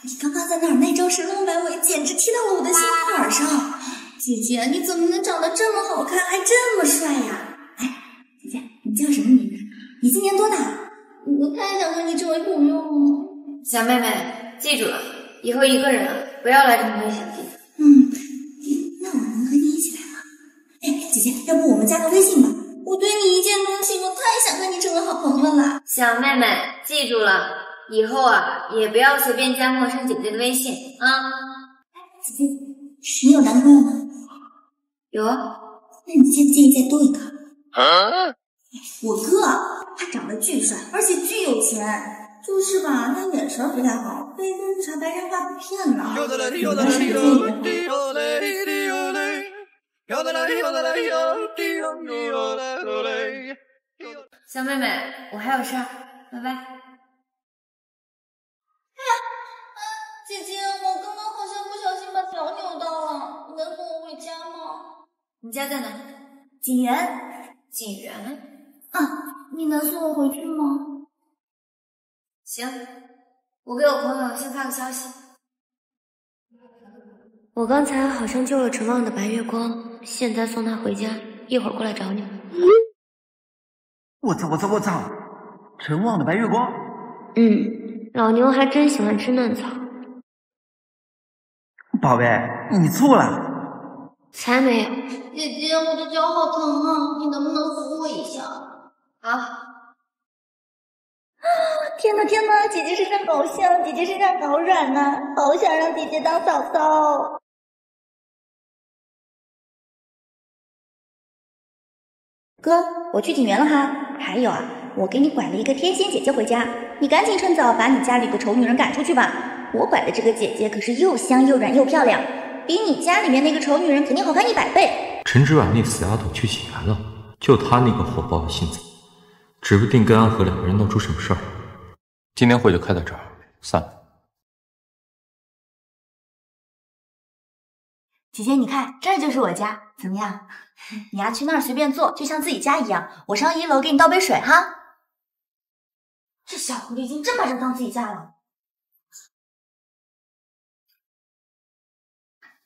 你刚刚在那儿那招神龙摆尾，简直踢到了我的心坎上。姐姐，你怎么能长得这么好看，还这么帅呀？哎，姐姐，你叫什么名字？你今年多大？我太想和你成为朋友了。小妹妹，记住了，以后一个人不要来这么危险的地方。嗯，那我能和你一起来吗？哎，姐姐，要不我们加个微信吧？我我对你一见钟情，我太想和你成为好朋友了。小妹妹，记住了，以后啊也不要随便加陌生姐姐的微信啊。姐姐，你有男朋友吗？有啊。那你介不介意再多一个？我哥他长得巨帅，而且巨有钱，就是吧，他眼神不太好，被绿茶白莲花骗了。小妹妹，我还有事儿，拜拜。姐姐，我刚刚好像不小心把脚扭到了，你能送我回家吗？你家在哪？锦园。锦园。啊，你能送我回去吗？行，我给我朋友先发个消息。我刚才好像救了陈望的白月光，现在送他回家，一会儿过来找你。我操我操我操！陈旺的白月光，嗯，老牛还真喜欢吃嫩草。宝贝，你错了。才没有。姐姐，我的脚好疼啊，你能不能扶我一下？啊。啊！天呐天呐，姐姐身上好香，姐姐身上好软呐、好想让姐姐当嫂嫂。哥，我去锦园了哈。还有啊，我给你拐了一个天仙姐姐回家，你赶紧趁早把你家里的丑女人赶出去吧。我拐的这个姐姐可是又香又软又漂亮，比你家里面那个丑女人肯定好看一百倍。陈之婉那死丫头去锦园了，就她那个火爆的性子，指不定跟安和两个人闹出什么事儿。今天会就开到这儿，散了。姐姐，你看，这就是我家，怎么样？你呀，去那儿随便坐，就像自己家一样。我上一楼给你倒杯水哈。这小狐狸精真把这当自己家了。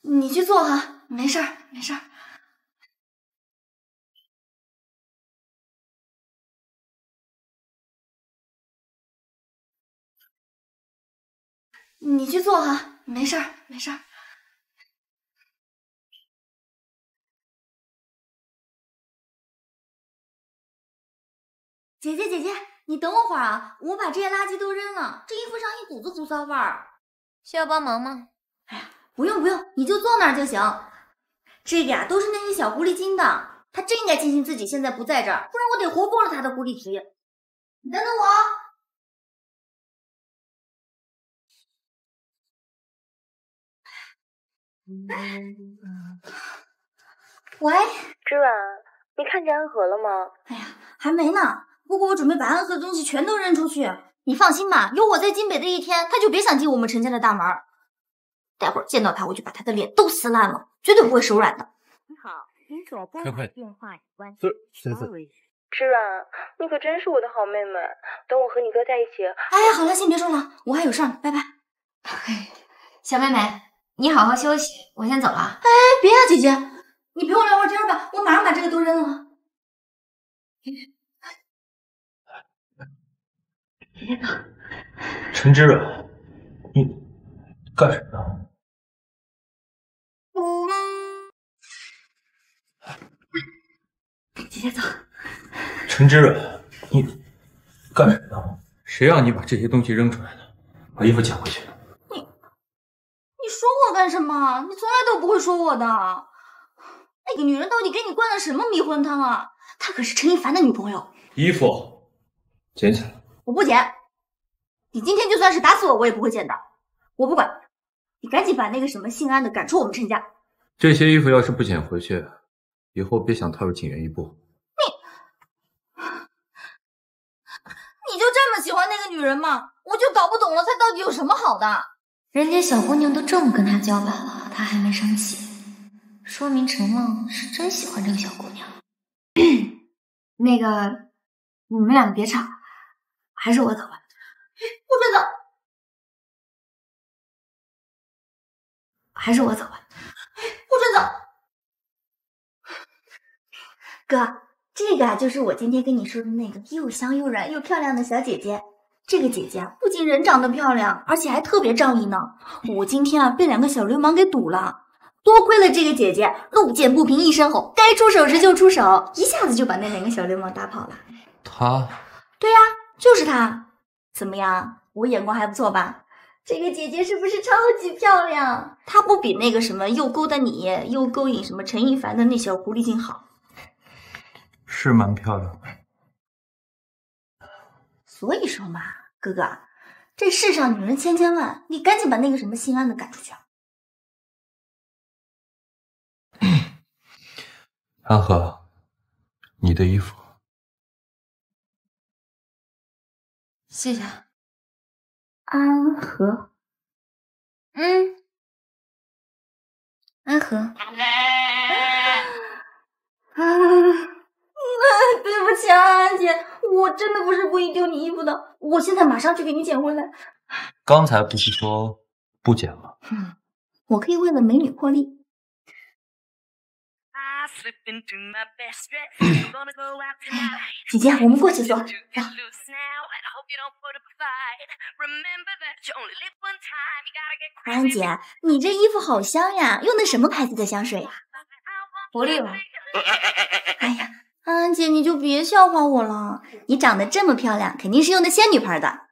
你去坐哈，没事儿，没事儿。你去坐哈，没事儿，没事儿。姐姐姐姐，你等我会儿啊！我把这些垃圾都扔了，这衣服上一股子馊骚味儿。需要帮忙吗？哎呀不用不用，你就坐那儿就行。这个呀，都是那些小狐狸精的，他真应该庆幸自己现在不在这儿，不然我得活剥了他的狐狸皮。你等等我。喂，芝婉，你看见安和了吗？哎呀还没呢，不过我准备把安和的东西全都扔出去。你放心吧，有我在金北的一天，他就别想进我们陈家的大门。待会儿见到他，我就把他的脸都撕烂了，绝对不会手软的。你好，您所拨电话关是谁是？芝软，你可真是我的好妹妹。等我和你哥在一起，哎，好了，先别说了，我还有事儿，拜拜。小妹妹，你好好休息，我先走了。哎，别呀、姐姐，你陪我聊会儿天吧，我马上把这个都扔了。陈之蕊，你干什么呢？姐姐走。陈之蕊，你干什么呢？谁让你把这些东西扔出来的？把衣服捡回去。你你说我干什么？你从来都不会说我的。那个女人到底给你灌了什么迷魂汤啊？她可是陈一凡的女朋友。衣服捡起来。我不捡。你今天就算是打死我，我也不会捡的。我不管，你赶紧把那个什么姓安的赶出我们陈家。这些衣服要是不捡回去，以后别想踏入景园一步。你你就这么喜欢那个女人吗？我就搞不懂了，她到底有什么好的？人家小姑娘都这么跟他叫板了，他还没生气，说明陈梦是真喜欢这个小姑娘。那个，你们两个别吵，还是我走吧。不准走！还是我走吧。不准走！哥，这个啊，就是我今天跟你说的那个又香又软又漂亮的小姐姐。这个姐姐啊，不仅人长得漂亮，而且还特别仗义呢。我今天啊，被两个小流氓给堵了，多亏了这个姐姐，路见不平一声吼，该出手时就出手，一下子就把那两个小流氓打跑了。他，对呀、就是她。怎么样，我眼光还不错吧？这个姐姐是不是超级漂亮？她不比那个什么又勾搭你又勾引什么陈一凡的那小狐狸精好。是蛮漂亮的。所以说嘛，哥哥，这世上女人千千万，你赶紧把那个什么心安的赶出去啊！安和，你的衣服。谢谢。安和，嗯，安和，啊，对不起啊，安姐，我真的不是故意丢你衣服的，我现在马上去给你捡回来。刚才不是说不捡吗？我可以为了美女破例。姐姐，我们过去坐。安安姐，你这衣服好香呀，用的什么牌子的香水呀？活力吧。哎呀，安安姐，你就别笑话我了。你长得这么漂亮，肯定是用的仙女牌的。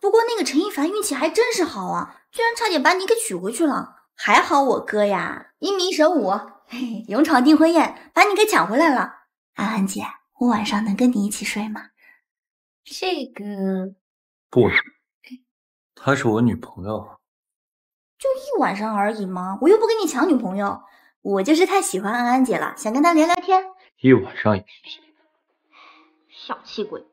不过那个陈一凡运气还真是好啊，居然差点把你给娶回去了。还好我哥呀，英明神武，嘿，勇闯订婚宴，把你给抢回来了。安安姐，我晚上能跟你一起睡吗？这个不能，她是我女朋友。就一晚上而已嘛，我又不跟你抢女朋友，我就是太喜欢安安姐了，想跟她聊聊天。一晚上也不行。小气鬼，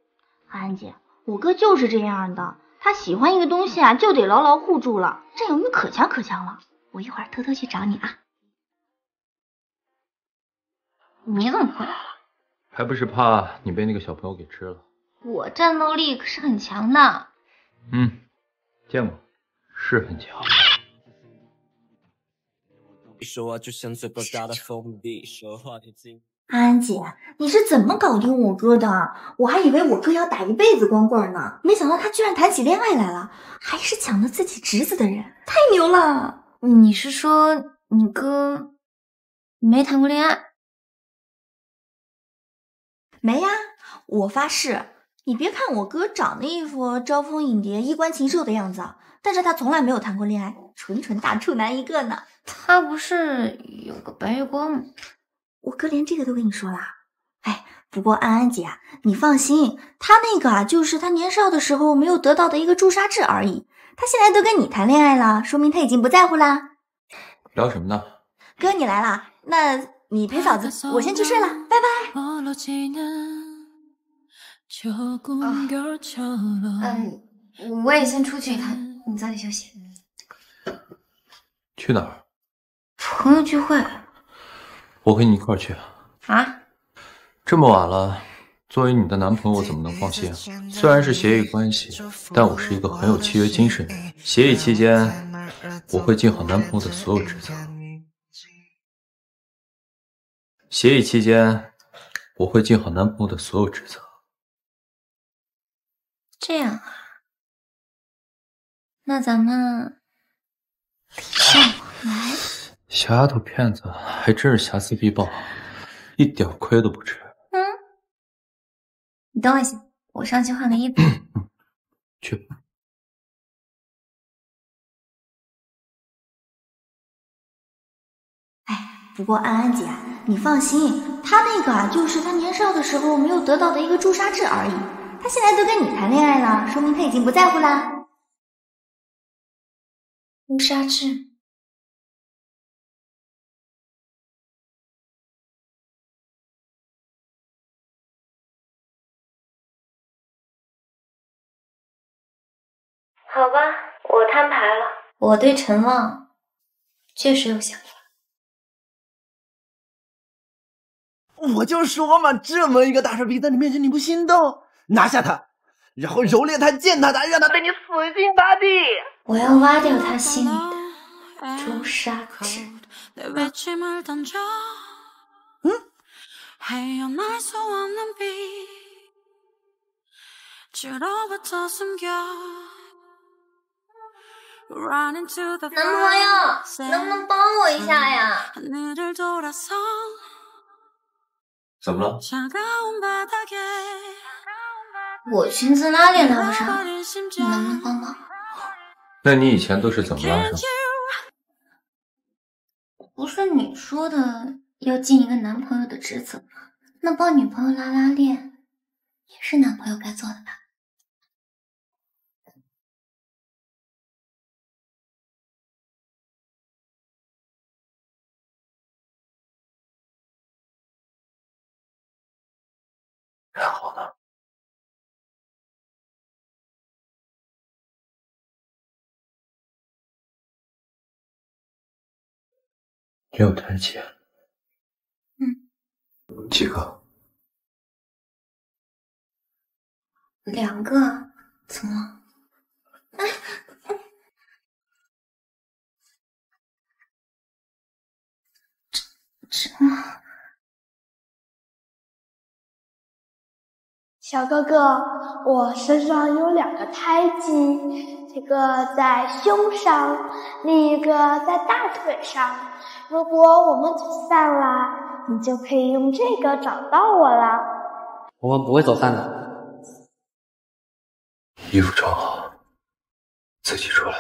安安姐，我哥就是这样的，他喜欢一个东西啊，就得牢牢护住了，占有欲可强可强了。我一会儿偷偷去找你啊。你怎么回来了？还不是怕你被那个小朋友给吃了。我战斗力可是很强的。嗯，见过，是很强。安安姐，你是怎么搞定我哥的？我还以为我哥要打一辈子光棍呢，没想到他居然谈起恋爱来了，还是抢了自己侄子的人，太牛了！你是说你哥没谈过恋爱？没呀，我发誓，你别看我哥长得一副招蜂引蝶、衣冠禽兽的样子，但是他从来没有谈过恋爱，纯纯大处男一个呢。他不是有个白月光吗？我哥连这个都跟你说了。哎，不过安安姐，你放心，他那个啊，就是他年少的时候没有得到的一个朱砂痣而已。他现在都跟你谈恋爱了，说明他已经不在乎啦。聊什么呢？哥，你来了，那你陪嫂子，我先去睡了，拜拜。嗯，我也先出去一趟，你早点休息。去哪儿？朋友聚会我跟你一块儿去。啊？这么晚了，作为你的男朋友，我怎么能放心啊？虽然是协议关系，但我是一个很有契约精神的人。协议期间，我会尽好男朋友的所有职责。协议期间，我会尽好男朋友的所有职责。这样啊？那咱们礼尚往来。小丫头片子还真是瑕疵必报，一点亏都不吃。嗯，你等我一下，我上去换个衣服。去。哎不过安安姐，你放心，他那个啊，就是他年少的时候没有得到的一个朱砂痣而已。他现在都跟你谈恋爱了，说明他已经不在乎啦。朱砂痣。好吧，我摊牌了，我对陈望确实有想法。我就说嘛，这么一个大帅逼在你面前你不心动？拿下他，然后蹂躏他、践踏他，让他对你死心塌地。我要挖掉他心里的朱砂痣。嗯，男朋友，能不能帮我一下呀？怎么了？我裙子拉链拉不上，你能不能帮帮？那你以前都是怎么拉上？不是你说的要尽一个男朋友的职责吗？那帮女朋友拉拉链也是男朋友该做的吧？然后呢？你有台阶。嗯。几个？两个？怎么 了？这这小哥哥，我身上有两个胎记，一个在胸上，另一个在大腿上。如果我们走散了，你就可以用这个找到我了。我们不会走散的。衣服穿好，自己出来。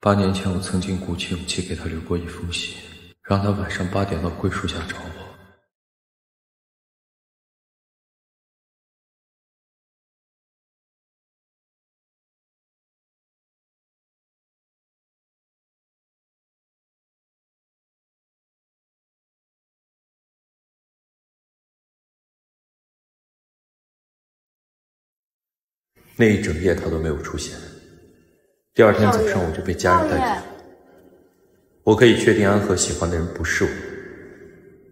八年前，我曾经鼓起勇气给他留过一封信，让他晚上八点到桂树下找我。那一整夜他都没有出现。第二天早上我就被家人带走。我可以确定安和喜欢的人不是我，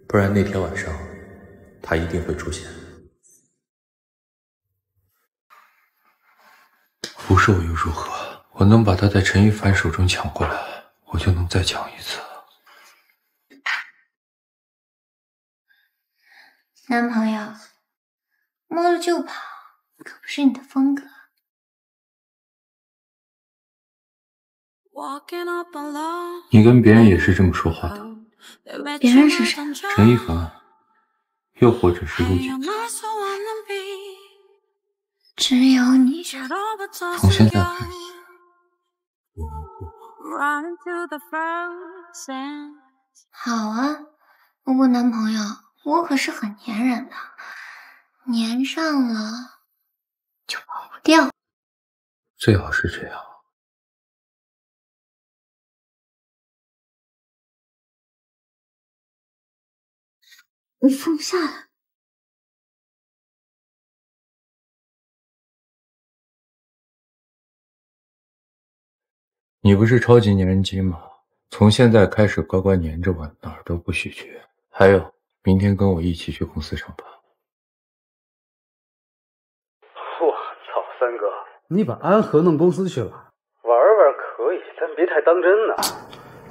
不然那天晚上他一定会出现。不是我又如何？我能把他在陈一凡手中抢过来，我就能再抢一次。男朋友，摸了就跑，可不是你的风格。你跟别人也是这么说话的？别人是谁？陈一凡，又或者是陆景。只有你。从现在开始，好啊，我男朋友，我可是很粘人的，粘上了就跑不掉。最好是这样。你放不下了。你不是超级粘人机吗？从现在开始乖乖粘着我，哪儿都不许去。还有，明天跟我一起去公司上班。我操，三哥，你把安和弄公司去了？玩玩可以，但别太当真呐。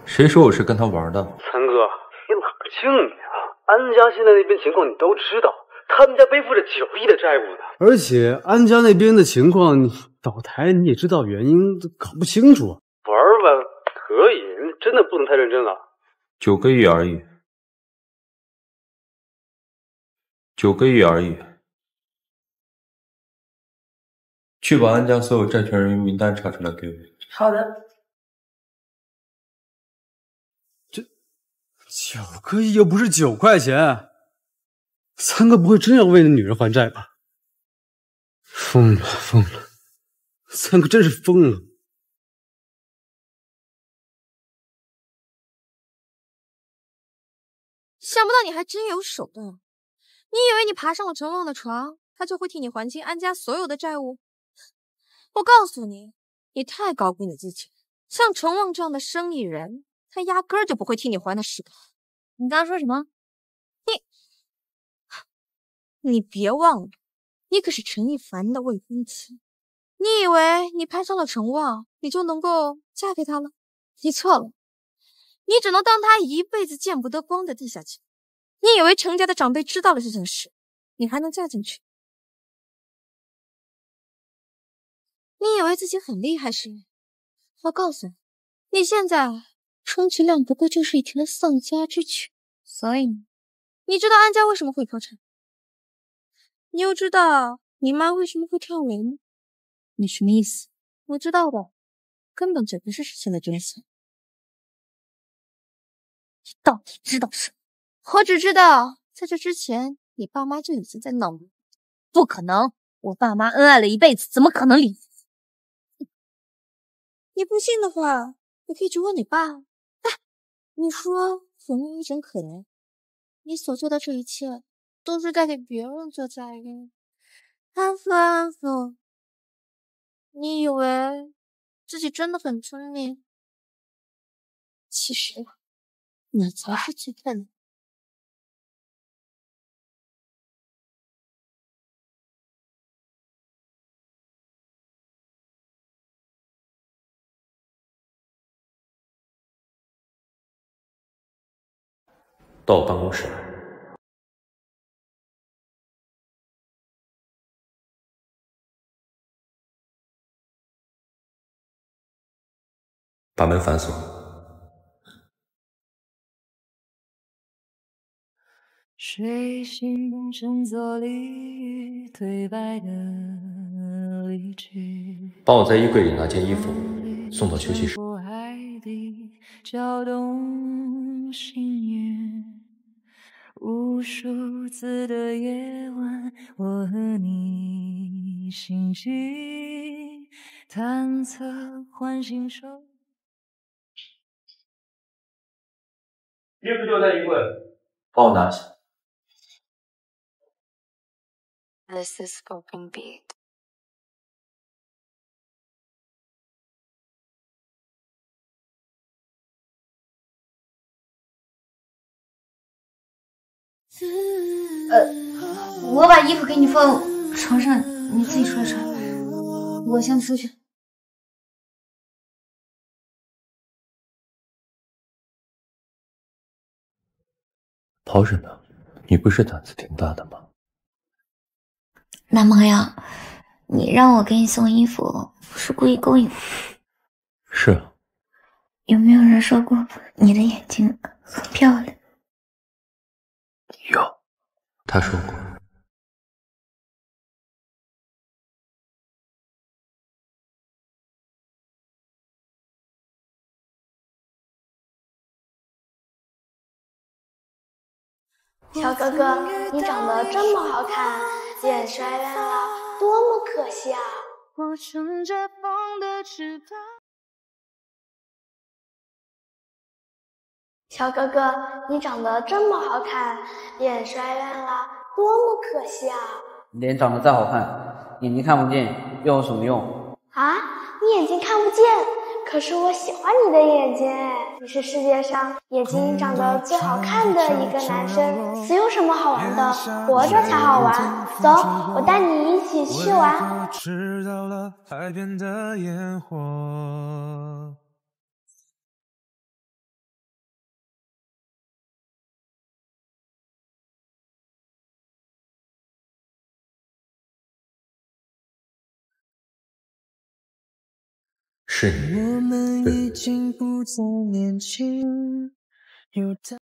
谁说我是跟他玩的？三哥，你冷静点啊！安家现在那边情况你都知道，他们家背负着九亿的债务呢。而且安家那边的情况，你倒台你也知道原因，搞不清楚。玩玩可以，真的不能太认真了。九个亿而已，九个亿而已。去把安家所有债权人名单查出来给我。好的。九个亿又不是九块钱，三哥不会真要为那女人还债吧？疯了疯了，三哥真是疯了！想不到你还真有手段！你以为你爬上了陈旺的床，他就会替你还清安家所有的债务？我告诉你，你太高估你自己了。像陈旺这样的生意人。他压根儿就不会替你还那十个。你刚刚说什么？你，你别忘了，你可是陈一凡的未婚妻。你以为你攀上了陈旺，你就能够嫁给他了？你错了，你只能当他一辈子见不得光的地下情。你以为陈家的长辈知道了这件事，你还能嫁进去？你以为自己很厉害是？我告诉你，你现在充其量不过就是一条丧家之犬。所以，你知道安家为什么会破产？你又知道你妈为什么会跳楼吗？你什么意思？我知道的，根本就不是事情的真相。你到底知道什么？我只知道，在这之前，你爸妈就已经在闹了。不可能，我爸妈恩爱了一辈子，怎么可能离？你不信的话，你可以去问你爸。你说有没有一种可能，你所做的这一切都是在给别人做嫁衣？安抚，安抚，你以为自己真的很聪明？其实，你才是最笨的。到我办公室来。把门反锁。睡醒梦沉坐立，颓败的离去。帮我在衣柜里拿件衣服送到休息室。搅动心愿，无数次的夜晚，我和你心悸，探测唤醒手。就在衣柜，帮我拿下。This is Scorpion Beat。呃，我把衣服给你放床上，你自己穿穿。我先出去。跑什么？你不是胆子挺大的吗？男朋友，你让我给你送衣服，不是故意勾引我？是啊。有没有人说过你的眼睛很漂亮？有，他说过。小哥哥，你长得这么好看，脸摔烂了，多么可惜啊！我乘着风的翅膀。小哥哥，你长得这么好看，脸摔烂了，多么可惜啊！脸长得再好看，眼睛看不见又有什么用？啊，你眼睛看不见，可是我喜欢你的眼睛哎！你是世界上眼睛长得最好看的一个男生，死有什么好玩的？活着才好玩。走，我带你一起去玩。吃到了海边的烟火。是你，我们已经不再年轻，有太